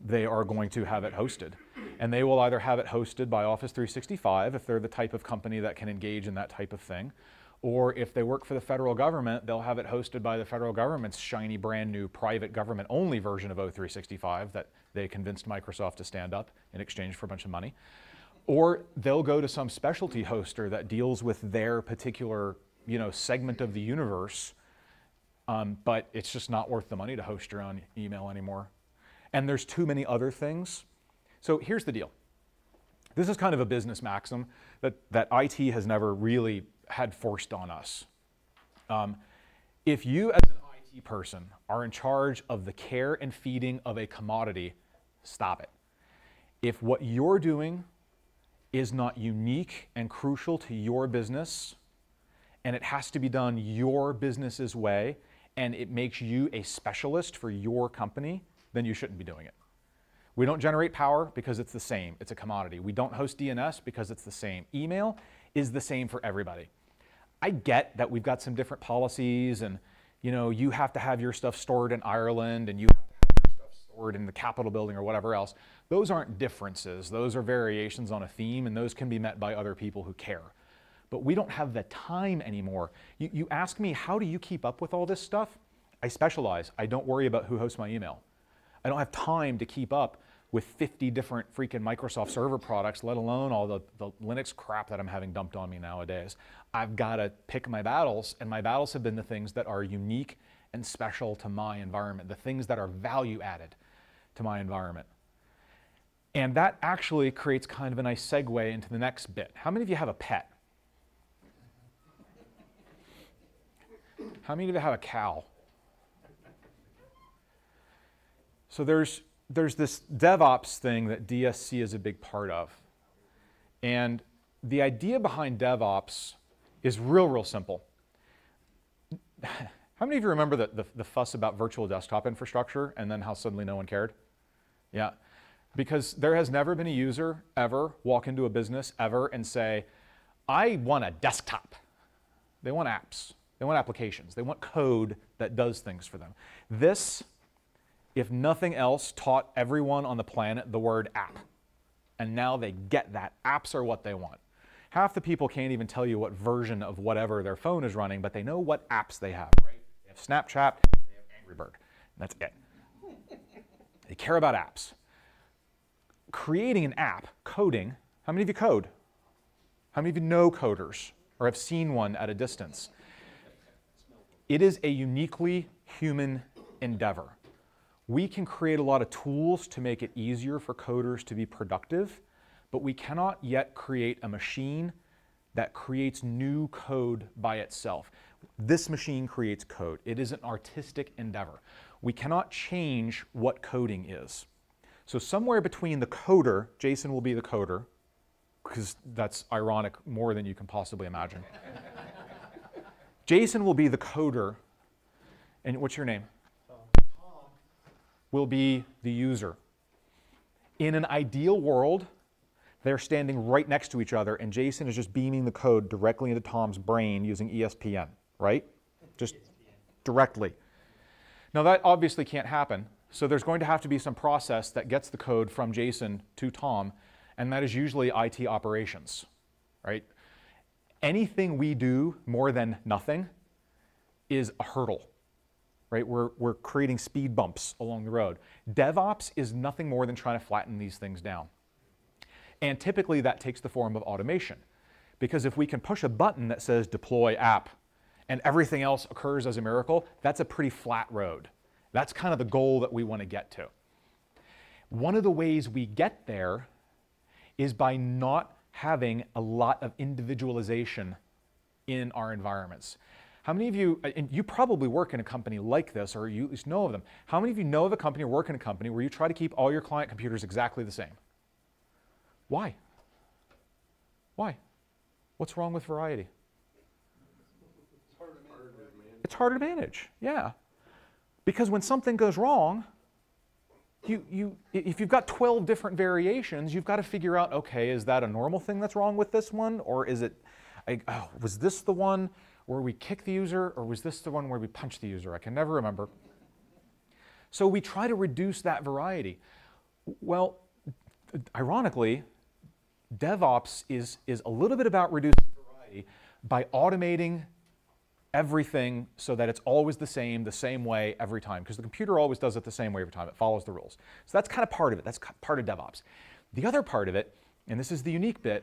they are going to have it hosted. And they will either have it hosted by Office 365 if they're the type of company that can engage in that type of thing, or if they work for the federal government, they'll have it hosted by the federal government's shiny brand new private government only version of O365 that they convinced Microsoft to stand up in exchange for a bunch of money. Or they'll go to some specialty hoster that deals with their particular, you know, segment of the universe um, but it's just not worth the money to host your own email anymore. And there's too many other things. So here's the deal. This is kind of a business maxim that, that IT has never really had forced on us. Um, if you, as an IT person, are in charge of the care and feeding of a commodity, stop it. If what you're doing is not unique and crucial to your business, and it has to be done your business's way, and it makes you a specialist for your company, then you shouldn't be doing it. We don't generate power because it's the same, it's a commodity. We don't host DNS because it's the same. Email is the same for everybody. I get that we've got some different policies and you know, you have to have your stuff stored in Ireland and you have to have your stuff stored in the Capitol building or whatever else. Those aren't differences. Those are variations on a theme and those can be met by other people who care but we don't have the time anymore. You, you ask me, how do you keep up with all this stuff? I specialize. I don't worry about who hosts my email. I don't have time to keep up with 50 different freaking Microsoft server products, let alone all the, the Linux crap that I'm having dumped on me nowadays. I've got to pick my battles, and my battles have been the things that are unique and special to my environment, the things that are value added to my environment. And that actually creates kind of a nice segue into the next bit. How many of you have a pet? How many of you have a cow? So there's, there's this DevOps thing that DSC is a big part of. And the idea behind DevOps is real, real simple. How many of you remember the, the, the fuss about virtual desktop infrastructure and then how suddenly no one cared? Yeah. Because there has never been a user ever walk into a business ever and say, I want a desktop. They want apps. They want applications. They want code that does things for them. This, if nothing else, taught everyone on the planet the word app. And now they get that. Apps are what they want. Half the people can't even tell you what version of whatever their phone is running, but they know what apps they have, right? They have Snapchat, they have Angry Bird. That's it. they care about apps. Creating an app, coding, how many of you code? How many of you know coders or have seen one at a distance? It is a uniquely human endeavor. We can create a lot of tools to make it easier for coders to be productive, but we cannot yet create a machine that creates new code by itself. This machine creates code. It is an artistic endeavor. We cannot change what coding is. So somewhere between the coder, Jason will be the coder, because that's ironic more than you can possibly imagine. Jason will be the coder, and what's your name? Will be the user. In an ideal world, they're standing right next to each other, and Jason is just beaming the code directly into Tom's brain using ESPN, right? Just directly. Now, that obviously can't happen, so there's going to have to be some process that gets the code from Jason to Tom, and that is usually IT operations, right? Anything we do more than nothing is a hurdle, right? We're, we're creating speed bumps along the road. DevOps is nothing more than trying to flatten these things down. And typically that takes the form of automation. Because if we can push a button that says deploy app and everything else occurs as a miracle, that's a pretty flat road. That's kind of the goal that we want to get to. One of the ways we get there is by not having a lot of individualization in our environments. How many of you, uh, and you probably work in a company like this, or you at least know of them, how many of you know of a company or work in a company where you try to keep all your client computers exactly the same? Why? Why? What's wrong with variety? It's harder to manage, It's harder to manage, yeah. Because when something goes wrong, you, you, if you've got 12 different variations, you've got to figure out, okay, is that a normal thing that's wrong with this one? Or is it, I, oh, was this the one where we kick the user, or was this the one where we punch the user? I can never remember. So we try to reduce that variety. Well, ironically, DevOps is, is a little bit about reducing variety by automating everything so that it's always the same, the same way every time, because the computer always does it the same way every time. It follows the rules. So that's kind of part of it. That's part of DevOps. The other part of it, and this is the unique bit,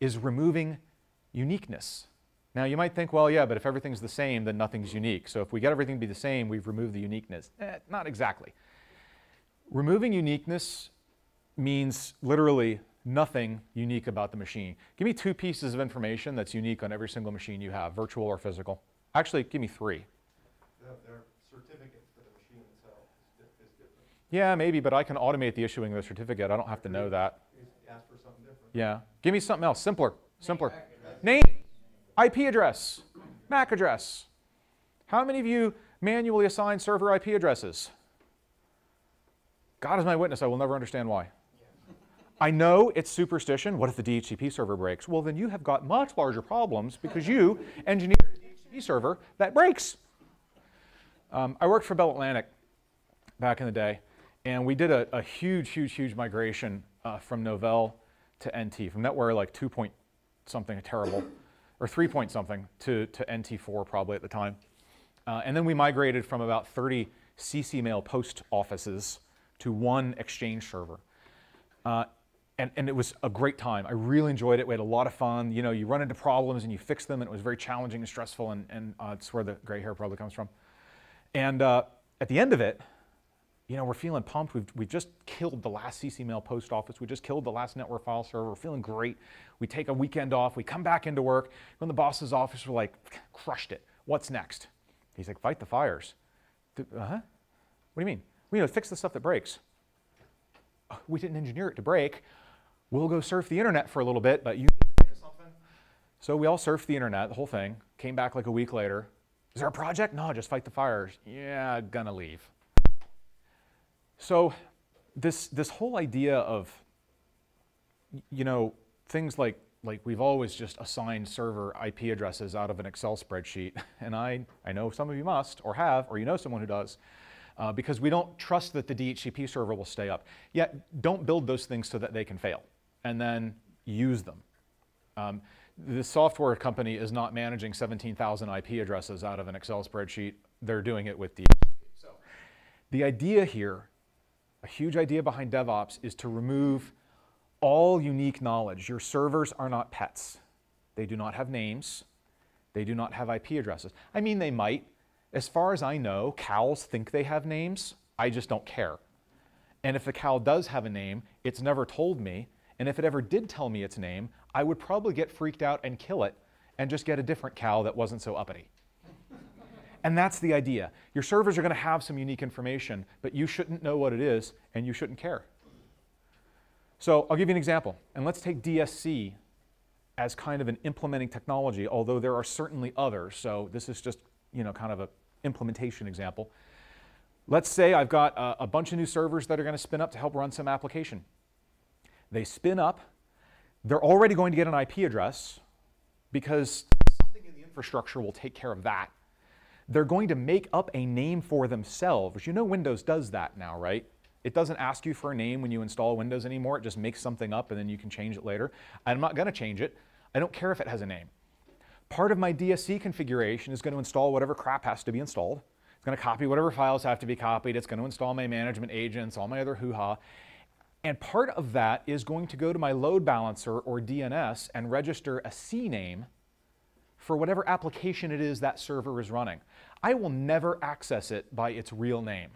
is removing uniqueness. Now you might think, well, yeah, but if everything's the same, then nothing's unique. So if we get everything to be the same, we've removed the uniqueness. Eh, not exactly. Removing uniqueness means literally nothing unique about the machine. Give me two pieces of information that's unique on every single machine you have, virtual or physical. Actually, give me three. Their, their certificate for the machine itself is different. Yeah, maybe, but I can automate the issuing of the certificate. I don't have to know that. Ask for something different. Yeah. Give me something else, simpler, simpler. Name, IP address, MAC address. How many of you manually assign server IP addresses? God is my witness, I will never understand why. I know it's superstition. What if the DHCP server breaks? Well, then you have got much larger problems because you engineered a DHCP server that breaks. Um, I worked for Bell Atlantic back in the day, and we did a, a huge, huge, huge migration uh, from Novell to NT, from NetWare like 2 point something terrible, or 3 point something to, to NT4 probably at the time. Uh, and then we migrated from about 30 CC mail post offices to one Exchange server. Uh, and, and it was a great time. I really enjoyed it. We had a lot of fun. You know, you run into problems and you fix them, and it was very challenging and stressful, and, and uh, it's where the gray hair probably comes from. And uh, at the end of it, you know, we're feeling pumped. We've, we've just killed the last CC mail post office. We just killed the last NetWare file server. We're feeling great. We take a weekend off. We come back into work. In the boss's office. We're like, crushed it. What's next? He's like, fight the fires. Uh huh. What do you mean? We know, fix the stuff that breaks. "Uh, We didn't engineer it to break. We'll go surf the internet for a little bit, but you need to think of something. So we all surfed the internet, the whole thing. Came back like a week later. Is there a project? No, just fight the fires. Yeah, gonna leave. So this this whole idea of you know things like like we've always just assigned server IP addresses out of an Excel spreadsheet, and I I know some of you must or have or you know someone who does. Uh, because we don't trust that the DHCP server will stay up. Yet, don't build those things so that they can fail, and then use them. Um, the software company is not managing 17,000 IP addresses out of an Excel spreadsheet. They're doing it with DHCP. So, the idea here, a huge idea behind DevOps, is to remove all unique knowledge. Your servers are not pets. They do not have names. They do not have IP addresses. I mean, they might. As far as I know, cows think they have names. I just don't care. And if the cow does have a name, it's never told me. And if it ever did tell me its name, I would probably get freaked out and kill it and just get a different cow that wasn't so uppity. And that's the idea. Your servers are going to have some unique information, but you shouldn't know what it is and you shouldn't care. So I'll give you an example. And let's take DSC as kind of an implementing technology, although there are certainly others. So this is just, you know, kind of an implementation example. Let's say I've got a, a bunch of new servers that are going to spin up to help run some application. They spin up, they're already going to get an IP address because something in the infrastructure will take care of that. They're going to make up a name for themselves. You know Windows does that now, right? It doesn't ask you for a name when you install Windows anymore. It just makes something up and then you can change it later. I'm not going to change it. I don't care if it has a name. Part of my DSC configuration is going to install whatever crap has to be installed. It's going to copy whatever files have to be copied. It's going to install my management agents, all my other hoo-ha. And part of that is going to go to my load balancer or DNS and register a CNAME for whatever application it is that server is running. I will never access it by its real name.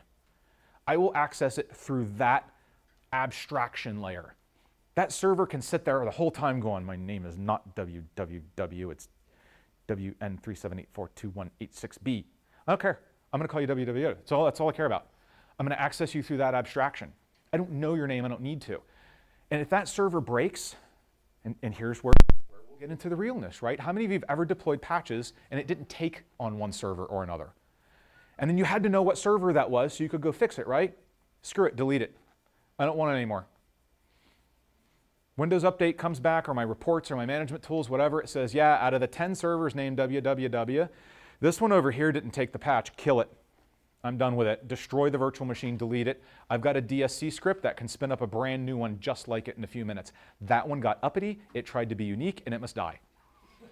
I will access it through that abstraction layer. That server can sit there the whole time going, my name is not www, it's WN3784218.6b. I don't care. I'm going to call you www. That's all, that's all I care about. I'm going to access you through that abstraction. I don't know your name. I don't need to. And if that server breaks, and, and here's where, get into the realness, right? How many of you have ever deployed patches and it didn't take on one server or another? And then you had to know what server that was so you could go fix it, right? Screw it, delete it. I don't want it anymore. Windows Update comes back, or my reports, or my management tools, whatever, it says, yeah, out of the 10 servers named www, this one over here didn't take the patch, kill it. I'm done with it. Destroy the virtual machine, delete it. I've got a DSC script that can spin up a brand new one just like it in a few minutes. That one got uppity, it tried to be unique, and it must die.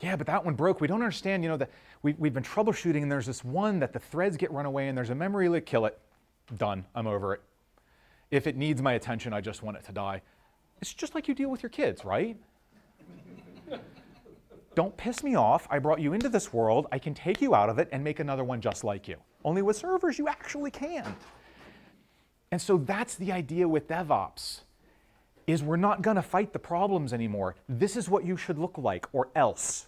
yeah, but that one broke. We don't understand, you know, that we, we've been troubleshooting, and there's this one that the threads get run away, and there's a memory leak, kill it. Done, I'm over it. If it needs my attention, I just want it to die. It's just like you deal with your kids, right? Don't piss me off. I brought you into this world. I can take you out of it and make another one just like you. Only with servers, you actually can. And so that's the idea with DevOps is we're not going to fight the problems anymore. This is what you should look like or else.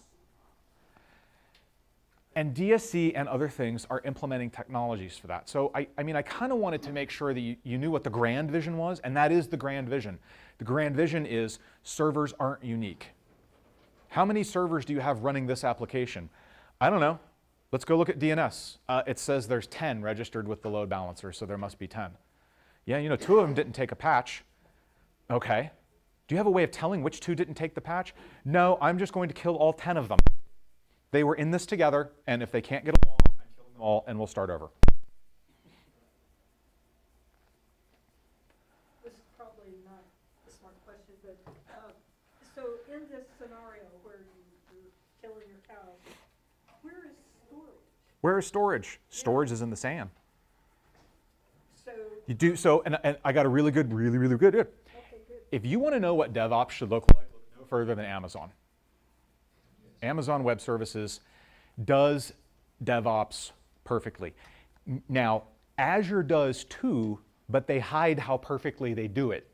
And DSC and other things are implementing technologies for that. So I, I mean, I kind of wanted to make sure that you, you knew what the grand vision was, and that is the grand vision. The grand vision is servers aren't unique. How many servers do you have running this application? I don't know. Let's go look at DNS. Uh, it says there's 10 registered with the load balancer, so there must be 10. Yeah, you know, two of them didn't take a patch. Okay. Do you have a way of telling which two didn't take the patch? No, I'm just going to kill all 10 of them. They were in this together, and if they can't get along, I'm killing them all, and we'll start over. This is probably not a smart question, but, uh, so in this scenario where you, you're killing your cow, where is storage? Where is storage? Storage is in the SAN. So, You do so, and, and I got a really good, really, really good. good. okay, good. If you want to know what DevOps should look like, look no further than Amazon. Amazon Web Services does DevOps perfectly. Now, Azure does too, but they hide how perfectly they do it.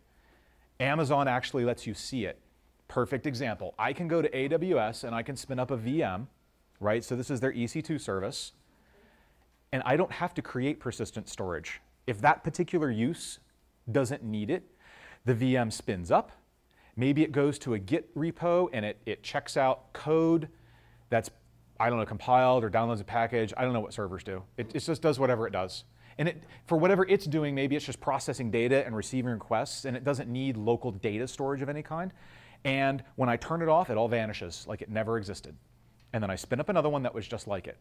Amazon actually lets you see it. Perfect example. I can go to AWS and I can spin up a VM, right? So this is their EC2 service. And I don't have to create persistent storage. If that particular use doesn't need it, the VM spins up. Maybe it goes to a Git repo and it, it checks out code that's, I don't know, compiled or downloads a package. I don't know what servers do. It, it just does whatever it does. And it, for whatever it's doing, maybe it's just processing data and receiving requests, and it doesn't need local data storage of any kind. And when I turn it off, it all vanishes like it never existed. And then I spin up another one that was just like it.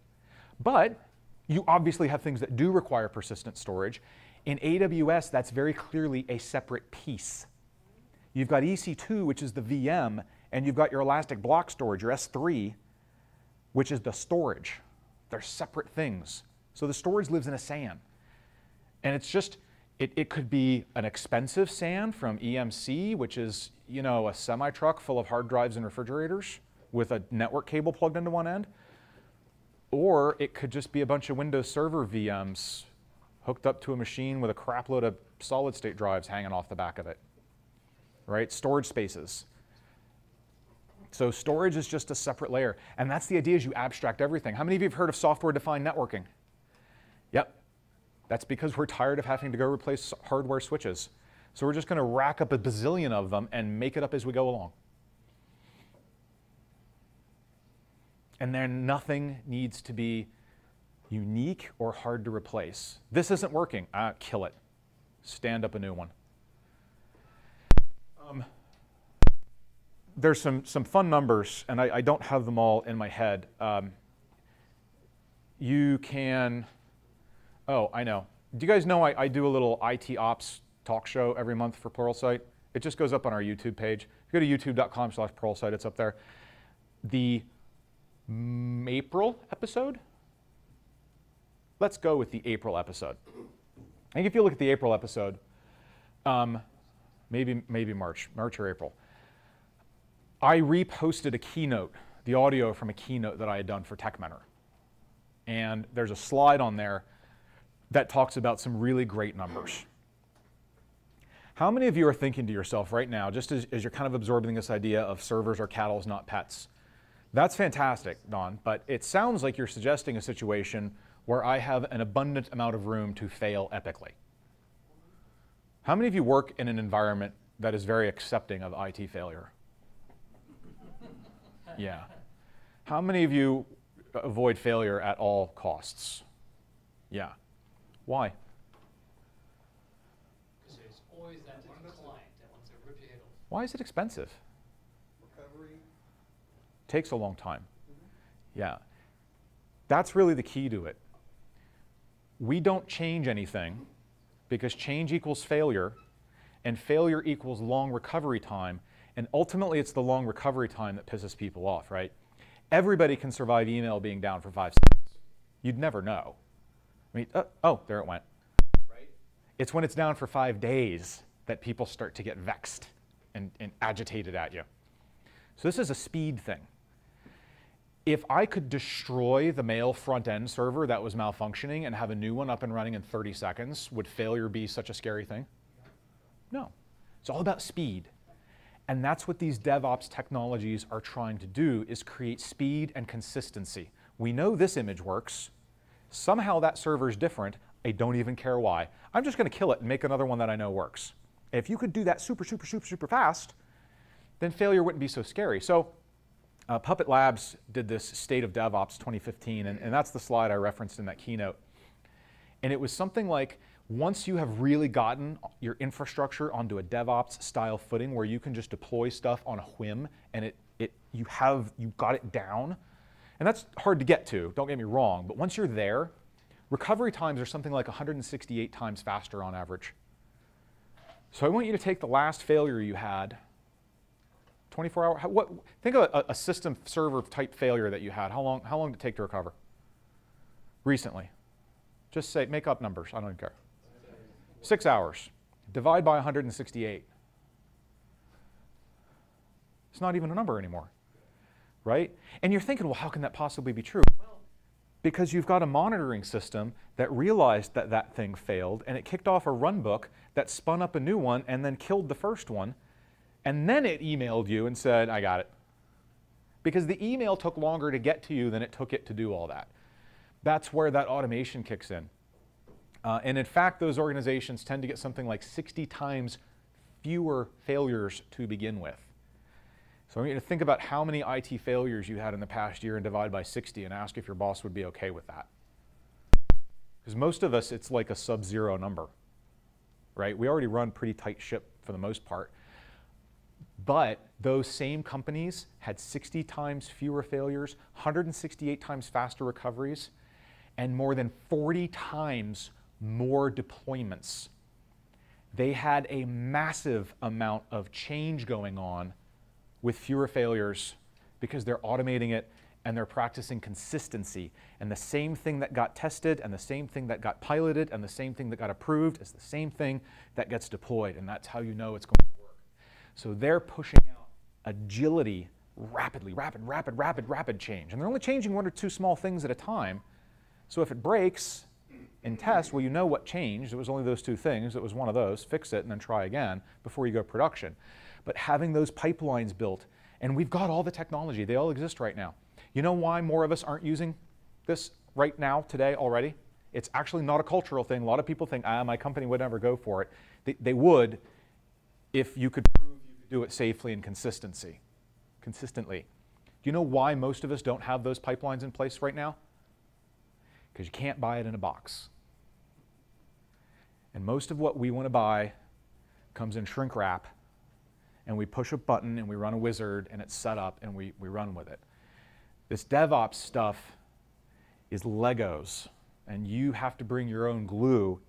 But you obviously have things that do require persistent storage. In AWS, that's very clearly a separate piece. You've got EC2, which is the VM, and you've got your Elastic Block Storage, your S3, which is the storage. They're separate things. So the storage lives in a SAN. And it's just, it, it could be an expensive SAN from EMC, which is, you know, a semi truck full of hard drives and refrigerators with a network cable plugged into one end. Or it could just be a bunch of Windows Server VMs hooked up to a machine with a crapload of solid state drives hanging off the back of it. Right? Storage spaces. So storage is just a separate layer. And that's the idea is you abstract everything. How many of you have heard of software defined networking? Yep. That's because we're tired of having to go replace hardware switches. So we're just going to rack up a bazillion of them and make it up as we go along. And then nothing needs to be unique or hard to replace. This isn't working. Ah, kill it. Stand up a new one. Um, there's some, some fun numbers, and I, I, don't have them all in my head. Um, you can, oh, I know. Do you guys know I, I, do a little IT ops talk show every month for Pluralsight? It just goes up on our YouTube page. If you go to youtube.com slash Pluralsight, it's up there. The April episode, let's go with the April episode. I think if you look at the April episode, um, maybe, maybe March, March or April, I reposted a keynote, the audio from a keynote that I had done for TechMentor. And there's a slide on there that talks about some really great numbers. How many of you are thinking to yourself right now, just as, as you're kind of absorbing this idea of servers are cattle's not pets? That's fantastic, Don, but it sounds like you're suggesting a situation where I have an abundant amount of room to fail epically. How many of you work in an environment that is very accepting of IT failure? yeah. How many of you avoid failure at all costs? Yeah. Why? Because there's always that client that wants to rip your. Why is it expensive? Takes a long time. Yeah. That's really the key to it we don't change anything because change equals failure, and failure equals long recovery time, and ultimately it's the long recovery time that pisses people off, right? Everybody can survive email being down for five seconds. You'd never know. I mean, uh, oh, there it went. Right? It's when it's down for five days that people start to get vexed and, and agitated at you. So this is a speed thing if I could destroy the mail front end server that was malfunctioning and have a new one up and running in 30 seconds, would failure be such a scary thing? No. It's all about speed. And that's what these DevOps technologies are trying to do is create speed and consistency. We know this image works. Somehow that server is different. I don't even care why. I'm just going to kill it and make another one that I know works. If you could do that super, super, super, super fast, then failure wouldn't be so scary. So uh, Puppet Labs did this State of DevOps 2015, and, and that's the slide I referenced in that keynote. And it was something like once you have really gotten your infrastructure onto a DevOps style footing where you can just deploy stuff on a whim and it, it, you have you got it down, and that's hard to get to, don't get me wrong, but once you're there, recovery times are something like 168 times faster on average. So I want you to take the last failure you had 24 hour? What, think of a, a, system server type failure that you had. How long, how long did it take to recover? Recently. Just say, make up numbers. I don't even care. Six hours. Divide by 168. It's not even a number anymore, right? And you're thinking, well, how can that possibly be true? Because you've got a monitoring system that realized that that thing failed and it kicked off a runbook that spun up a new one and then killed the first one and then it emailed you and said, I got it. Because the email took longer to get to you than it took it to do all that. That's where that automation kicks in. Uh, and in fact, those organizations tend to get something like 60 times fewer failures to begin with. So I want you to think about how many IT failures you had in the past year and divide by 60 and ask if your boss would be okay with that. Because most of us, it's like a sub-zero number, right? We already run pretty tight ship for the most part. But those same companies had 60 times fewer failures, 168 times faster recoveries, and more than 40 times more deployments. They had a massive amount of change going on with fewer failures because they're automating it and they're practicing consistency. And the same thing that got tested and the same thing that got piloted and the same thing that got approved is the same thing that gets deployed. And that's how you know it's going. So they're pushing out agility rapidly, rapid, rapid, rapid, rapid change. And they're only changing one or two small things at a time. So if it breaks in test, well, you know what changed. It was only those two things. It was one of those. Fix it and then try again before you go production. But having those pipelines built, and we've got all the technology, they all exist right now. You know why more of us aren't using this right now, today, already? It's actually not a cultural thing. A lot of people think, ah, my company would never go for it. They, they would if you could prove you could do it safely and consistency, consistently. Do you know why most of us don't have those pipelines in place right now? Because you can't buy it in a box. And most of what we want to buy comes in shrink wrap, and we push a button and we run a wizard and it's set up and we, we run with it. This DevOps stuff is Legos, and you have to bring your own glue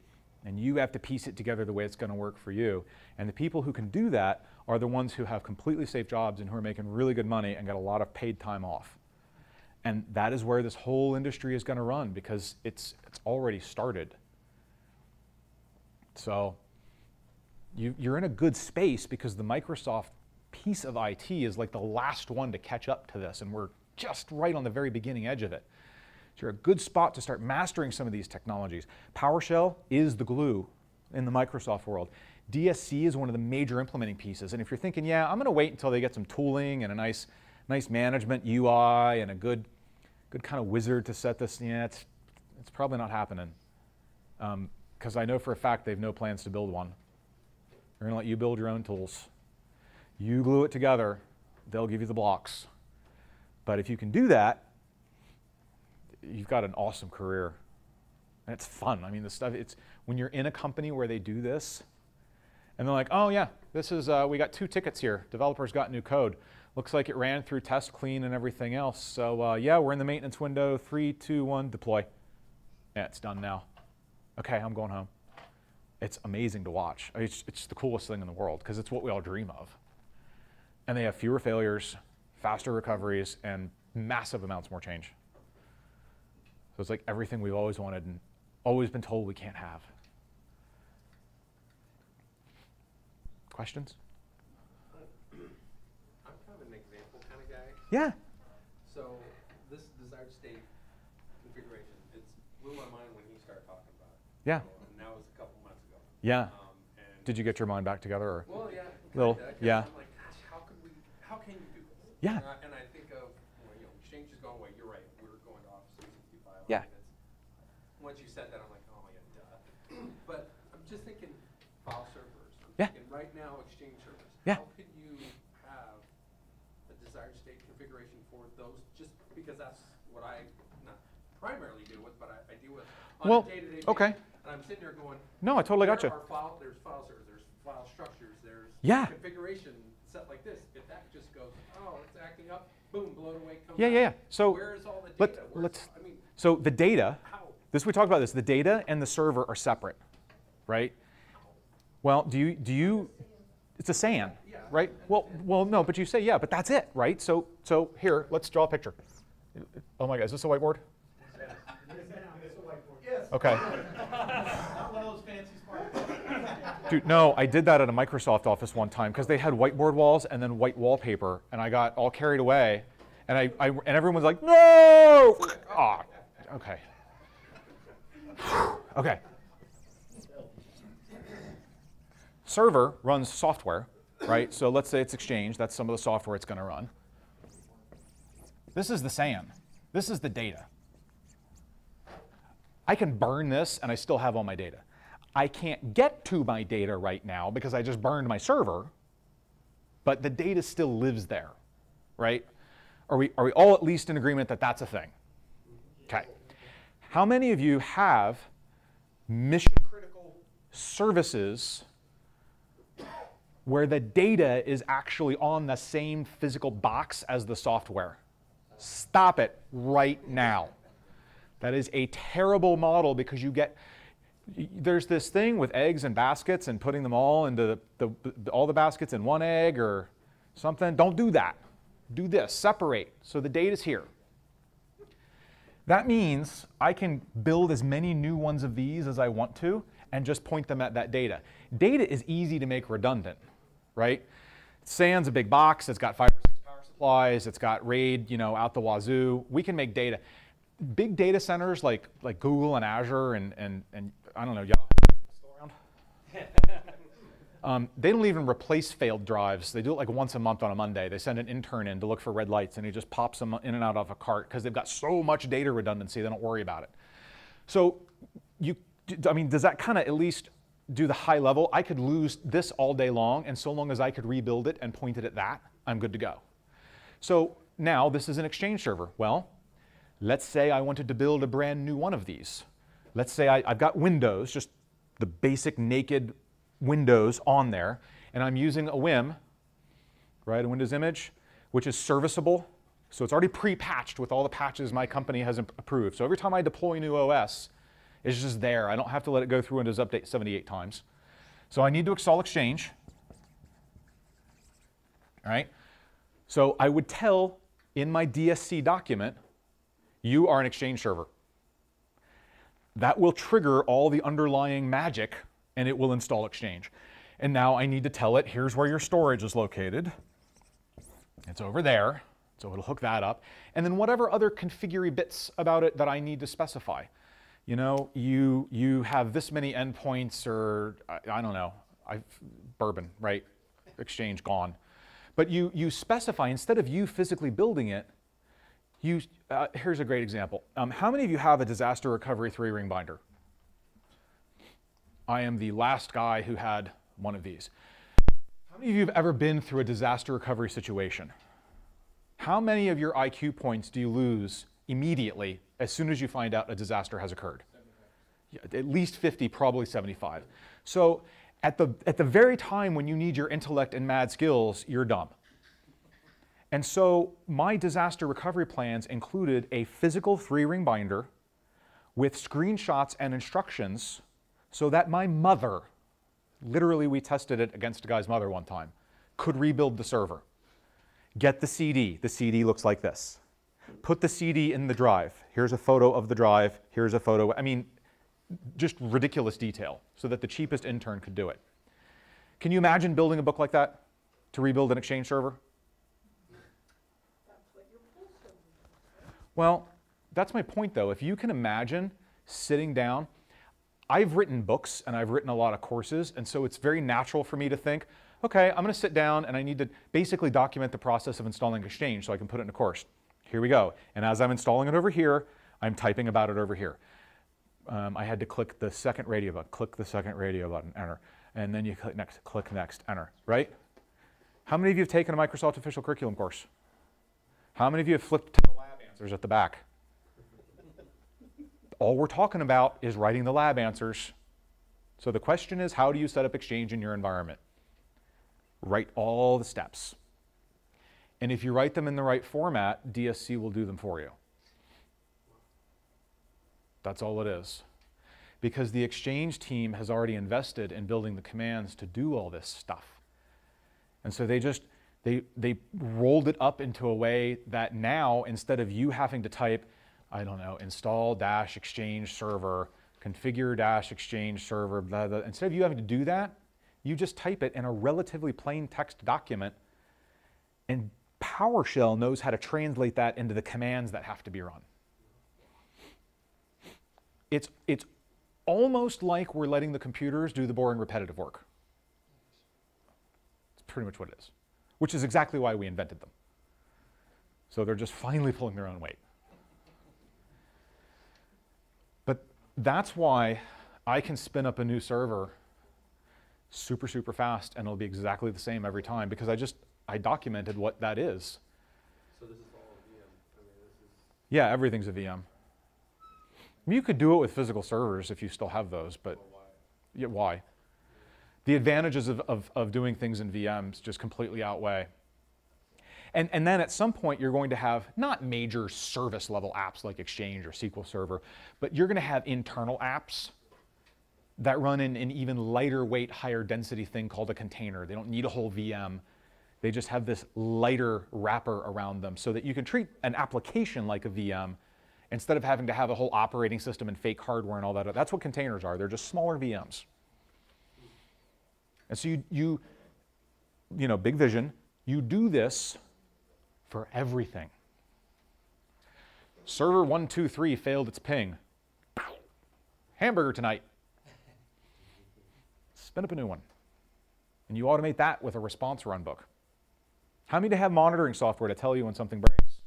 and you have to piece it together the way it's going to work for you. And the people who can do that are the ones who have completely safe jobs and who are making really good money and got a lot of paid time off. And that is where this whole industry is going to run because it's, it's already started. So you, you're in a good space because the Microsoft piece of IT is like the last one to catch up to this, and we're just right on the very beginning edge of it. So you're a good spot to start mastering some of these technologies. PowerShell is the glue in the Microsoft world. DSC is one of the major implementing pieces. And if you're thinking, yeah, I'm going to wait until they get some tooling and a nice, nice management UI and a good, good kind of wizard to set this, yeah, it's, it's probably not happening. Because um, I know for a fact they have no plans to build one. They're going to let you build your own tools. You glue it together, they'll give you the blocks. But if you can do that, you've got an awesome career. And it's fun. I mean, the stuff, it's when you're in a company where they do this, and they're like, oh, yeah, this is, uh, we got two tickets here. Developers got new code. Looks like it ran through test clean and everything else. So, uh, yeah, we're in the maintenance window. Three, two, one, deploy. Yeah, it's done now. Okay, I'm going home. It's amazing to watch. It's, it's the coolest thing in the world because it's what we all dream of. And they have fewer failures, faster recoveries, and massive amounts more change. So it's like everything we've always wanted and always been told we can't have. Questions? I'm kind of an example kind of guy. Yeah. So this desired state configuration, it's blew my mind when he started talking about it. Yeah. So, and that was a couple months ago. Yeah. Um, and Did you get your mind back together? Or? Well, yeah. Little- kinda, yeah. I'm like, gosh, how could we? How can you do this? Yeah. And I, and I think of well, you know, exchange is going away. You're right. We're going to Office 365. Yeah. Once you said that, I'm like, oh yeah, duh. but I'm just thinking file servers. I'm Yeah. thinking right now, Exchange servers. Yeah. How could you have a desired state configuration for those? Just because that's what I not primarily deal with, but I, I deal with on Well, a day-to-day okay. basis. And I'm sitting there going. No, I totally got you. file, there's file servers, there's file structures, there's Yeah. configuration set like this. If that just goes, oh, it's acting up, boom, blow it away, comes Yeah, yeah, yeah. So Where is all the let- data? Where's- let's- I mean, So the data, how? this we talked about this. The data and the server are separate, right? Well, do you do you? It's a SAN, Yeah, right? Well, well, no, but you say yeah, but that's it, right? So so here, let's draw a picture. Oh my God, is this a whiteboard? Okay. Dude, no, I did that at a Microsoft office one time because they had whiteboard walls and then white wallpaper, and I got all carried away, and I, I and everyone was like, no! Ah, okay. Okay. Server runs software, right? So let's say it's Exchange. That's some of the software it's going to run. This is the SAN. This is the data. I can burn this and I still have all my data. I can't get to my data right now because I just burned my server, but the data still lives there. right? Are we, are we all at least in agreement that that's a thing? Okay. How many of you have mission critical services where the data is actually on the same physical box as the software? Stop it right now. That is a terrible model because you get there's this thing with eggs and baskets and putting them all into the, the, all the baskets in one egg or something. Don't do that. Do this, separate. So the data's here. That means I can build as many new ones of these as I want to and just point them at that data. Data is easy to make redundant, right? SAN's a big box, it's got five or six power supplies, it's got RAID, you know, out the wazoo. We can make data. Big data centers like, like Google and Azure and, and, and I don't know, Yahoo still around? um, they don't even replace failed drives. They do it like once a month on a Monday. They send an intern in to look for red lights, and he just pops them in and out of a cart because they've got so much data redundancy. They don't worry about it. So, you, I mean, does that kind of at least do the high level? I could lose this all day long, and so long as I could rebuild it and point it at that, I'm good to go. So now this is an Exchange server. Well, let's say I wanted to build a brand new one of these let's say I, have got Windows, just the basic naked Windows on there, and I'm using a WIM, right, a Windows image, which is serviceable. So it's already pre-patched with all the patches my company has approved. So every time I deploy a new OS, it's just there. I don't have to let it go through Windows Update 78 times. So I need to install Exchange. All right. So I would tell in my DSC document, you are an Exchange server that will trigger all the underlying magic and it will install Exchange. And now I need to tell it, here's where your storage is located. It's over there, so it'll hook that up. And then whatever other configure bits about it that I need to specify. You know, you, you have this many endpoints or, I, I don't know, I've, bourbon, right? Exchange gone. But you, you specify, instead of you physically building it, you, uh, here's a great example. Um, how many of you have a disaster recovery three ring binder? I am the last guy who had one of these. How many of you have ever been through a disaster recovery situation? How many of your IQ points do you lose immediately as soon as you find out a disaster has occurred? At least 50, probably 75. So at the, at the very time when you need your intellect and mad skills, you're dumb. And so my disaster recovery plans included a physical three ring binder with screenshots and instructions so that my mother, literally, we tested it against a guy's mother one time, could rebuild the server. Get the CD. The CD looks like this. Put the CD in the drive. Here's a photo of the drive. Here's a photo. I mean, just ridiculous detail so that the cheapest intern could do it. Can you imagine building a book like that to rebuild an Exchange server? Well, that's my point though. If you can imagine sitting down, I've written books and I've written a lot of courses, and so it's very natural for me to think, okay, I'm going to sit down and I need to basically document the process of installing Exchange so I can put it in a course. Here we go. And as I'm installing it over here, I'm typing about it over here. Um, I had to click the second radio button, click the second radio button, enter. And then you click next, click next, enter, right? How many of you have taken a Microsoft official curriculum course? How many of you have flipped to the lab answers at the back? All we're talking about is writing the lab answers. So the question is, how do you set up Exchange in your environment? Write all the steps. And if you write them in the right format, DSC will do them for you. That's all it is. Because the Exchange team has already invested in building the commands to do all this stuff. And so they just they, they rolled it up into a way that now, instead of you having to type, I don't know, install dash exchange server, configure dash exchange server, blah, blah, instead of you having to do that, you just type it in a relatively plain text document, and PowerShell knows how to translate that into the commands that have to be run. It's, it's almost like we're letting the computers do the boring repetitive work. It's pretty much what it is which is exactly why we invented them. So they're just finally pulling their own weight. But that's why I can spin up a new server super, super fast and it'll be exactly the same every time because I just, I documented what that is. Yeah, everything's a VM. You could do it with physical servers if you still have those, but yeah, why? The advantages of, of, of doing things in VMs just completely outweigh. And, and then at some point, you're going to have not major service level apps like Exchange or SQL Server, but you're going to have internal apps that run in an even lighter weight, higher density thing called a container. They don't need a whole VM. They just have this lighter wrapper around them so that you can treat an application like a VM instead of having to have a whole operating system and fake hardware and all that. That's what containers are. They're just smaller VMs. And so you, you, you know, big vision, you do this for everything. Server 123 failed its ping. Hamburger tonight. Spin up a new one. And you automate that with a response runbook. How many to have monitoring software to tell you when something breaks?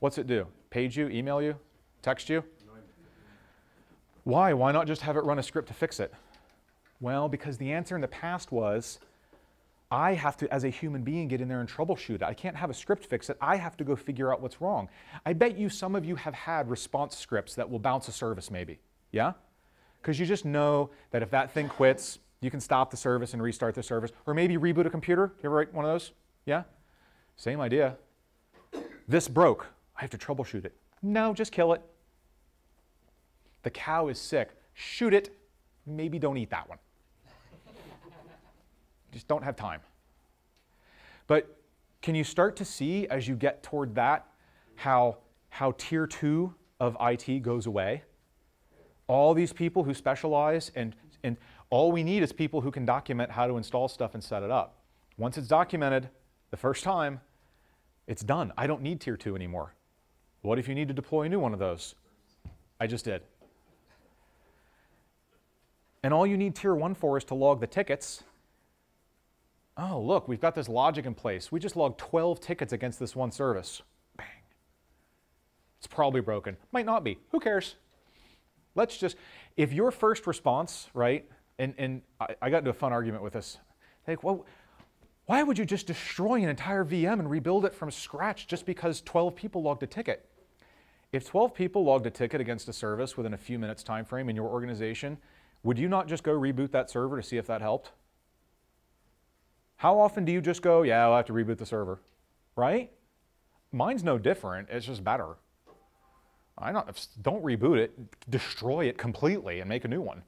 What's it do? Page you, email you, text you? Why? Why not just have it run a script to fix it? Well, because the answer in the past was I have to, as a human being, get in there and troubleshoot it. I can't have a script fix it. I have to go figure out what's wrong. I bet you some of you have had response scripts that will bounce a service, maybe. Yeah? Because you just know that if that thing quits, you can stop the service and restart the service. Or maybe reboot a computer. You ever write one of those? Yeah? Same idea. This broke. I have to troubleshoot it. No, just kill it. The cow is sick. Shoot it. Maybe don't eat that one. just don't have time. But can you start to see as you get toward that how, how tier two of IT goes away? All these people who specialize and, and all we need is people who can document how to install stuff and set it up. Once it's documented the first time, it's done. I don't need tier two anymore. What if you need to deploy a new one of those? I just did. And all you need tier one for is to log the tickets. Oh, look, we've got this logic in place. We just logged 12 tickets against this one service. Bang. It's probably broken. Might not be. Who cares? Let's just, if your first response, right, and, and I, I got into a fun argument with this. Like, well, why would you just destroy an entire VM and rebuild it from scratch just because 12 people logged a ticket? If 12 people logged a ticket against a service within a few minutes time frame in your organization, would you not just go reboot that server to see if that helped? How often do you just go, yeah, I'll have to reboot the server, right? Mine's no different, it's just better. I not, don't reboot it, destroy it completely and make a new one.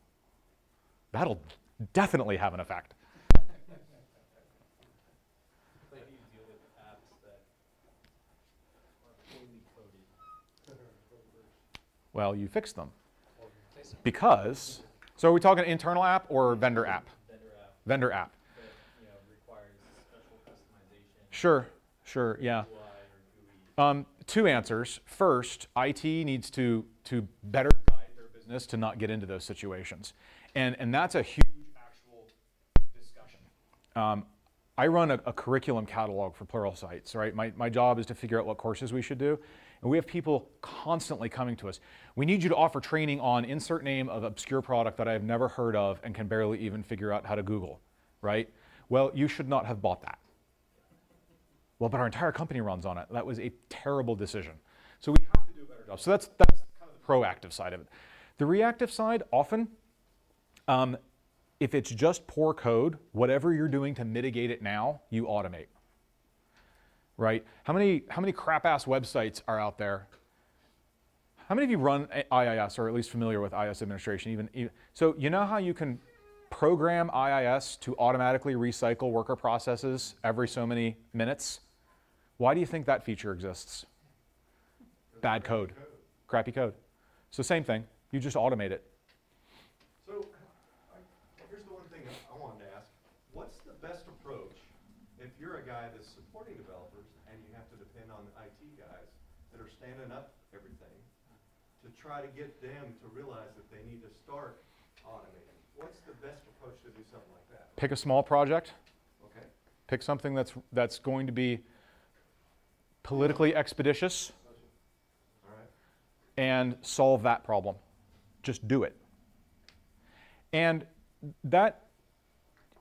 That'll definitely have an effect. Well, you fix them. Because, so are we talking internal app or vendor app? Vendor app Vendor app. that, you know, requires special customization. Sure, sure, yeah. UI or GUI. Um, two answers. First, IT needs to, to better guide their business to not get into those situations. And, and that's a huge actual discussion. Um, I run a, a curriculum catalog for Pluralsight, right? My, my job is to figure out what courses we should do. And we have people constantly coming to us. We need you to offer training on insert name of obscure product that I have never heard of and can barely even figure out how to Google, right? Well, you should not have bought that. Well, but our entire company runs on it. That was a terrible decision. So we have to do a better job. So that's, that's kind of the proactive side of it. The reactive side, often, um, if it's just poor code, whatever you're doing to mitigate it now, you automate. Right? How many, how many crap ass websites are out there? How many of you run IIS or at least familiar with IIS administration? Even, even so, you know how you can program IIS to automatically recycle worker processes every so many minutes? Why do you think that feature exists? Bad code, crappy code. So same thing, you just automate it. So, I, here's the one thing I I wanted to ask. What's the best approach if you're a guy that's supporting developers and you have to depend on IT guys that are standing up everything to try to get them to realize that they need to start automating? What's the best approach to do something like that? Pick a small project, Okay, pick something that's, that's going to be politically expeditious all right. and solve that problem. Just do it. And that,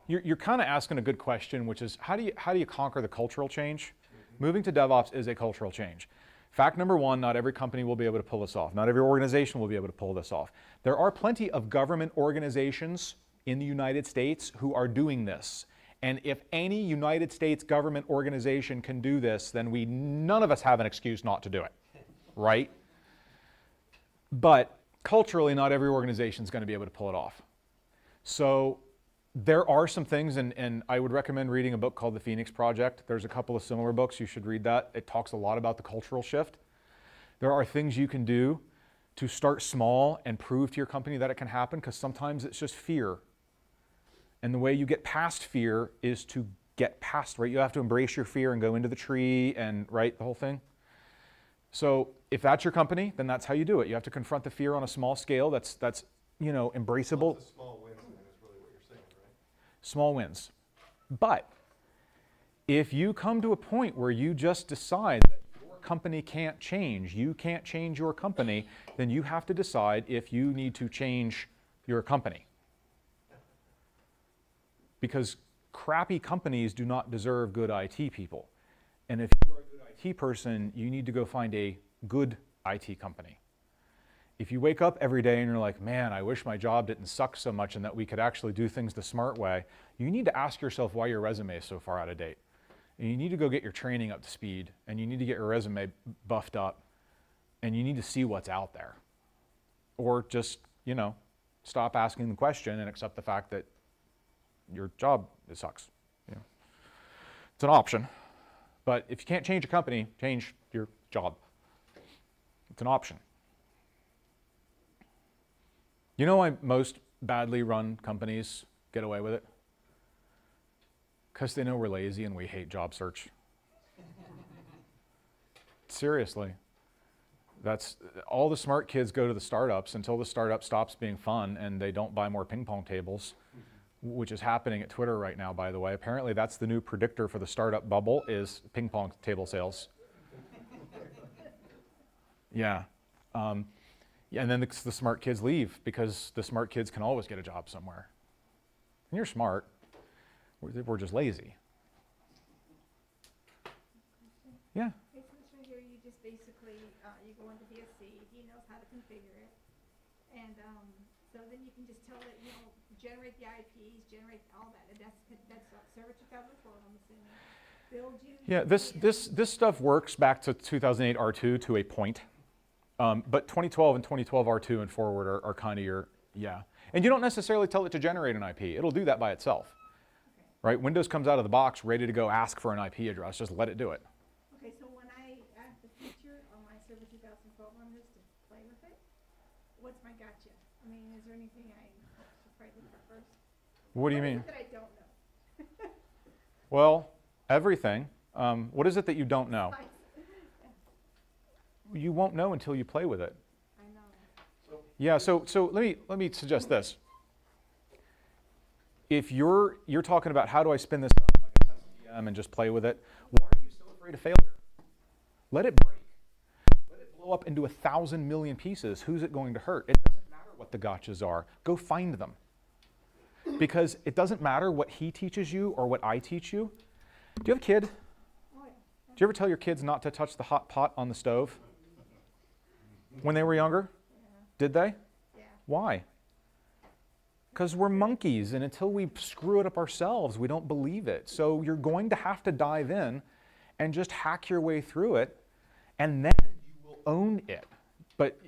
you're, you're kind of asking a good question, which is how do you, how do you conquer the cultural change? Mm-hmm. Moving to DevOps is a cultural change. Fact number one not every company will be able to pull this off. Not every organization will be able to pull this off. There are plenty of government organizations in the United States who are doing this. And if any United States government organization can do this, then we none of us have an excuse not to do it. Right? But culturally, not every organization is going to be able to pull it off. So there are some things, and, and I would recommend reading a book called The Phoenix Project. There's a couple of similar books. You should read that. It talks a lot about the cultural shift. There are things you can do to start small and prove to your company that it can happen because sometimes it's just fear. And the way you get past fear is to get past, right? You have to embrace your fear and go into the tree and, right, the whole thing. So if that's your company, then that's how you do it. You have to confront the fear on a small scale that's, that's you know, embraceable. Lots of small wins then is really what you're saying, right? Small wins. But if you come to a point where you just decide that your company can't change, you can't change your company, then you have to decide if you need to change your company. Because crappy companies do not deserve good IT people. And if you are a good IT person, you need to go find a good IT company. If you wake up every day and you're like, man, I wish my job didn't suck so much and that we could actually do things the smart way, you need to ask yourself why your resume is so far out of date. And you need to go get your training up to speed and you need to get your resume buffed up and you need to see what's out there. Or just, you know, stop asking the question and accept the fact that your job it sucks. It's an option. But if you can't change your company, change your job. It's an option. You know why most badly run companies get away with it? Because they know we're lazy and we hate job search. Seriously. That's all the smart kids go to the startups until the startup stops being fun and they don't buy more ping pong tables, which is happening at Twitter right now, by the way. Apparently, that's the new predictor for the startup bubble is ping pong table sales. yeah. Um, and then the, the smart kids leave because the smart kids can always get a job somewhere. And you're smart. We're, we're just lazy. Yeah. And, um, so then you can just tell it, you know, generate the IPs, generate all that, and that's, that's Server two thousand four, I'm assuming. Build you. Yeah, this, this, this stuff works back to 2008 R2 to a point. Um, but 2012 and 2012 R2 and forward are, are kind of your, yeah. And you don't necessarily tell it to generate an IP. It'll do that by itself. Right? Windows comes out of the box ready to go ask for an IP address. Just let it do it. Okay, so when I add the feature on my Server two thousand twelve on this to play with it, what's my gotcha? I mean, is there anything I should probably look for first? What do you What mean? I don't know. Well, everything. Um, what is it that you don't know? You won't know until you play with it. I know. Yeah, so, so let, me, let me suggest this. If you're, you're talking about how do I spin this up like a test VM and just play with it, why are you so afraid of failure? Let it break. Let it blow up into a thousand million pieces. Who's it going to hurt? It doesn't matter what the gotchas are. Go find them. Because it doesn't matter what he teaches you or what I teach you. Do you have a kid? Do you ever tell your kids not to touch the hot pot on the stove? When they were younger? Did they? Yeah. Why? Because we're monkeys, and until we screw it up ourselves, we don't believe it. So you're going to have to dive in and just hack your way through it, and then you will own it. But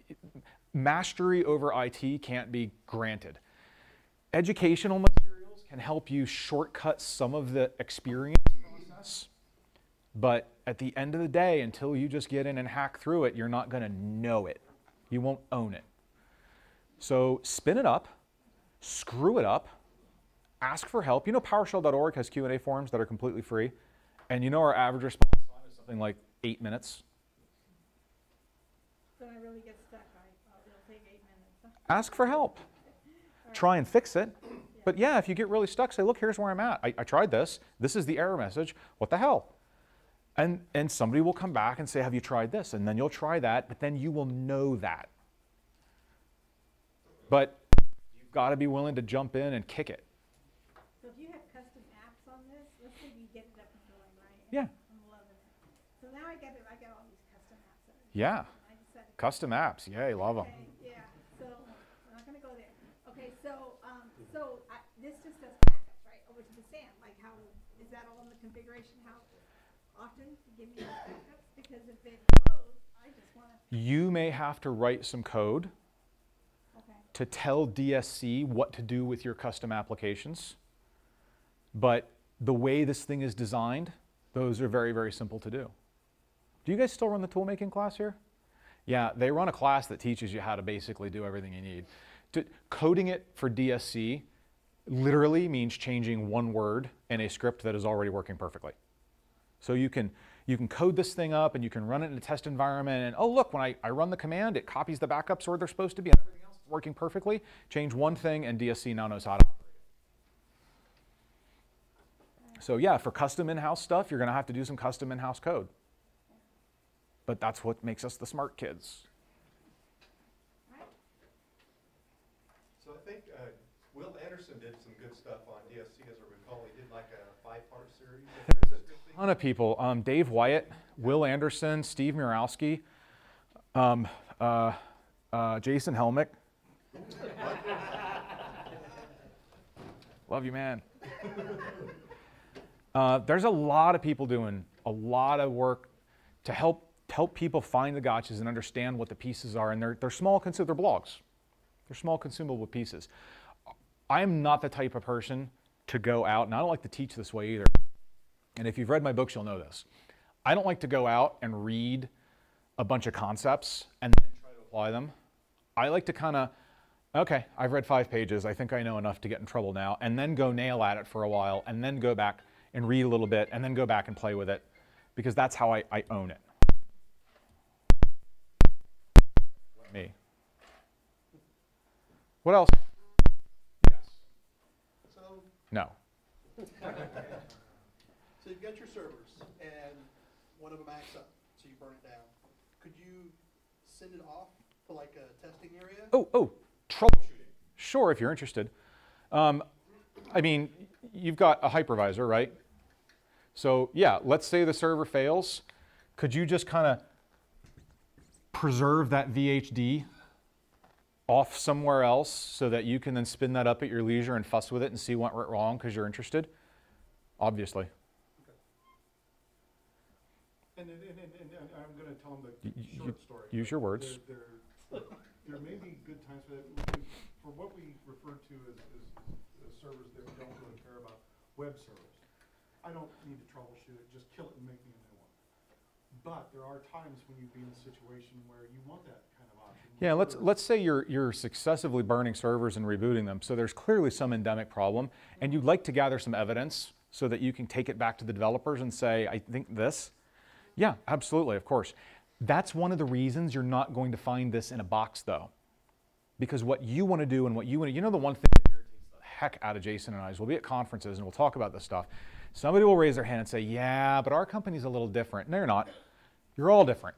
mastery over IT can't be granted. Educational materials can help you shortcut some of the experience process, but at the end of the day, until you just get in and hack through it, you're not going to know it. You won't own it. So spin it up, screw it up, ask for help. You know PowerShell.org has Q&A forums that are completely free, and you know our average response time is something like eight minutes. So when I really get stuck, I, uh, it'll take eight minutes. Ask for help. Try and fix it. But yeah, if you get really stuck, say, look, here's where I'm at. I, I tried this. This is the error message. What the hell? And, and somebody will come back and say, have you tried this? And then you'll try that, but then you will know that. But you've got to be willing to jump in and kick it. So if you have custom apps on this, let's say you get it up and going, right? Yeah. I'm loving it. So now I got it, I got all these custom apps that are I Yeah. Custom apps. Yay, love them. Okay, yeah, so, we're not gonna go there. Okay, so, um, so, I, this just does backups, right, over to the SAN, like how, is that all in the configuration, often give me backups? Because if it blows, I just wanna, You may have to write some code okay, to tell DSC what to do with your custom applications. But the way this thing is designed, those are very, very simple to do. Do you guys still run the tool making class here? Yeah, they run a class that teaches you how to basically do everything you need. To, coding it for DSC literally means changing one word in a script that is already working perfectly. So you can you can code this thing up and you can run it in a test environment and oh look when I, I run the command it copies the backups where they're supposed to be and everything else is working perfectly. Change one thing and DSC now knows how to operate. So yeah, for custom in-house stuff, you're gonna have to do some custom in-house code. But that's what makes us the smart kids. right? So I think uh, Will Anderson did some good stuff on DSC, as I recall. He did like a five-part series. If there's a good thing- ton of people. Um, Dave Wyatt, Will Anderson, Steve Murawski, um, uh, uh, Jason Helmick. Love you, man. Uh, there's a lot of people doing a lot of work to help help people find the gotchas and understand what the pieces are. And they're, they're small, consu- they're blogs. They're small consumable pieces. I am not the type of person to go out, and I don't like to teach this way either and if you've read my books, you'll know this. I don't like to go out and read a bunch of concepts and then try to apply them. I like to kind of, okay, I've read five pages. I think I know enough to get in trouble now, and then go nail at it for a while, and then go back and read a little bit, and then go back and play with it, because that's how I, I own it. Me. What else? Yes. So, No. got your servers and one of them acts up, so you burn it down. Could you send it off to like a testing area? Oh, oh, troubleshooting. Sure, if you're interested. Um, I mean, you've got a hypervisor, right? So yeah, let's say the server fails. Could you just kind of preserve that VHD off somewhere else so that you can then spin that up at your leisure and fuss with it and see what went wrong because you're interested? Obviously. And, and, and, and, and I'm gonna tell them the y- short story. use your words. There, there, there may be good times for that. We- For what we refer to as, as, as servers that we don't really care about, web servers. I don't need to troubleshoot it, just kill it and make me a new one. But there are times when you'd be in a situation where you want that kind of option. Yeah, let's where- let's say you're you're successively burning servers and rebooting them. So there's clearly some endemic problem, and you'd like to gather some evidence so that you can take it back to the developers and say, I think this. Yeah, absolutely, of course. That's one of the reasons you're not going to find this in a box, though, because what you want to do and what you want to, you know, the one thing that irritates the heck out of Jason and I is we'll be at conferences and we'll talk about this stuff. Somebody will raise their hand and say, Yeah, but our company's a little different. No, you're not. You're all different.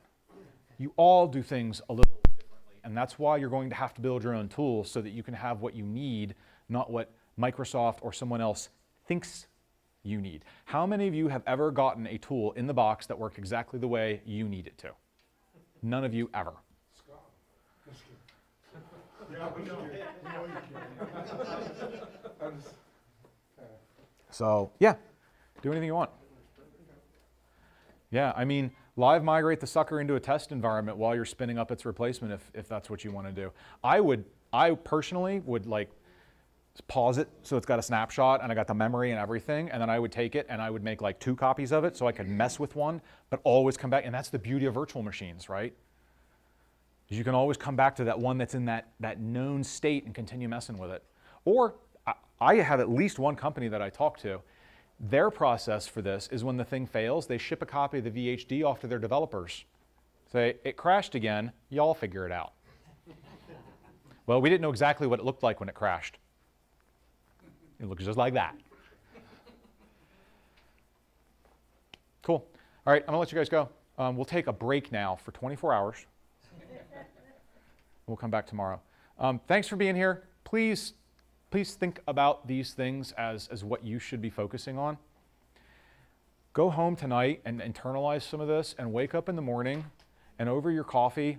You all do things a little differently. And that's why you're going to have to build your own tools so that you can have what you need, not what Microsoft or someone else thinks you need. How many of you have ever gotten a tool in the box that worked exactly the way you need it to? None of you ever. So, yeah, do anything you want. Yeah, I mean, live migrate the sucker into a test environment while you're spinning up its replacement if, if that's what you want to do. I would, I personally would like pause it so it's got a snapshot and I got the memory and everything, and then I would take it and I would make like two copies of it so I could mess with one, but always come back. And that's the beauty of virtual machines, right? you can always come back to that one that's in that, that known state and continue messing with it. Or I, I have at least one company that I talk to. Their process for this is when the thing fails, they ship a copy of the VHD off to their developers. Say, it crashed again, y'all figure it out. well, we didn't know exactly what it looked like when it crashed. It looks just like that. Cool. All right, I'm gonna let you guys go. Um, we'll take a break now for 24 hours. We'll come back tomorrow. Um, thanks for being here. Please, please think about these things as, as what you should be focusing on. Go home tonight and internalize some of this and wake up in the morning And over your coffee,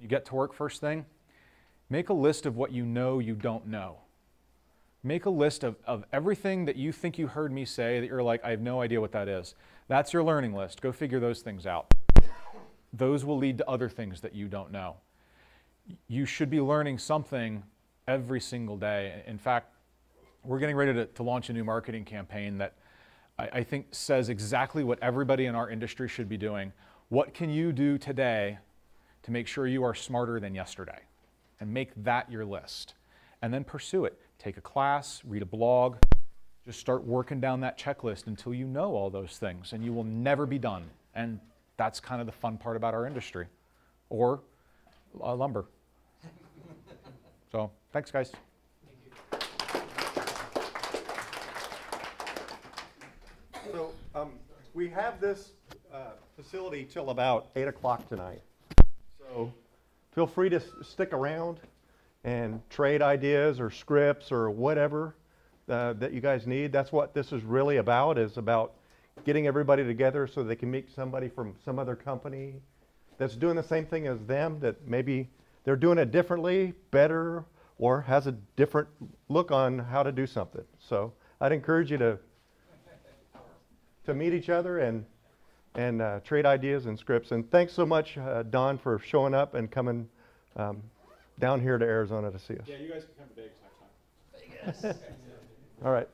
you get to work first thing, make a list of what you know you don't know. Make a list of, of everything that you think you heard me say that you're like, I have no idea what that is. That's your learning list. Go figure those things out. Those will lead to other things that you don't know. You should be learning something every single day. In fact, we're getting ready to, to launch a new marketing campaign that I, I think says exactly what everybody in our industry should be doing. What can you do today to make sure you are smarter than yesterday? And make that your list. And then pursue it. Take a class, read a blog, just start working down that checklist until you know all those things, and you will never be done. And that's kind of the fun part about our industry, or uh, lumber. so, thanks, guys. Thank So, um, we have this, uh, facility till about eight o'clock tonight. So, feel free to stick around and trade ideas or scripts or whatever, uh, that you guys need. That's what this is really about, is about getting everybody together so they can meet somebody from some other company that's doing the same thing as them, that maybe they're doing it differently, better, or has a different look on how to do something. So, I'd encourage you to to meet each other and and uh, trade ideas and scripts. And thanks so much, uh, Don, for showing up and coming um, down here to Arizona to see us. Yeah, you guys can come to Vegas next time. All right.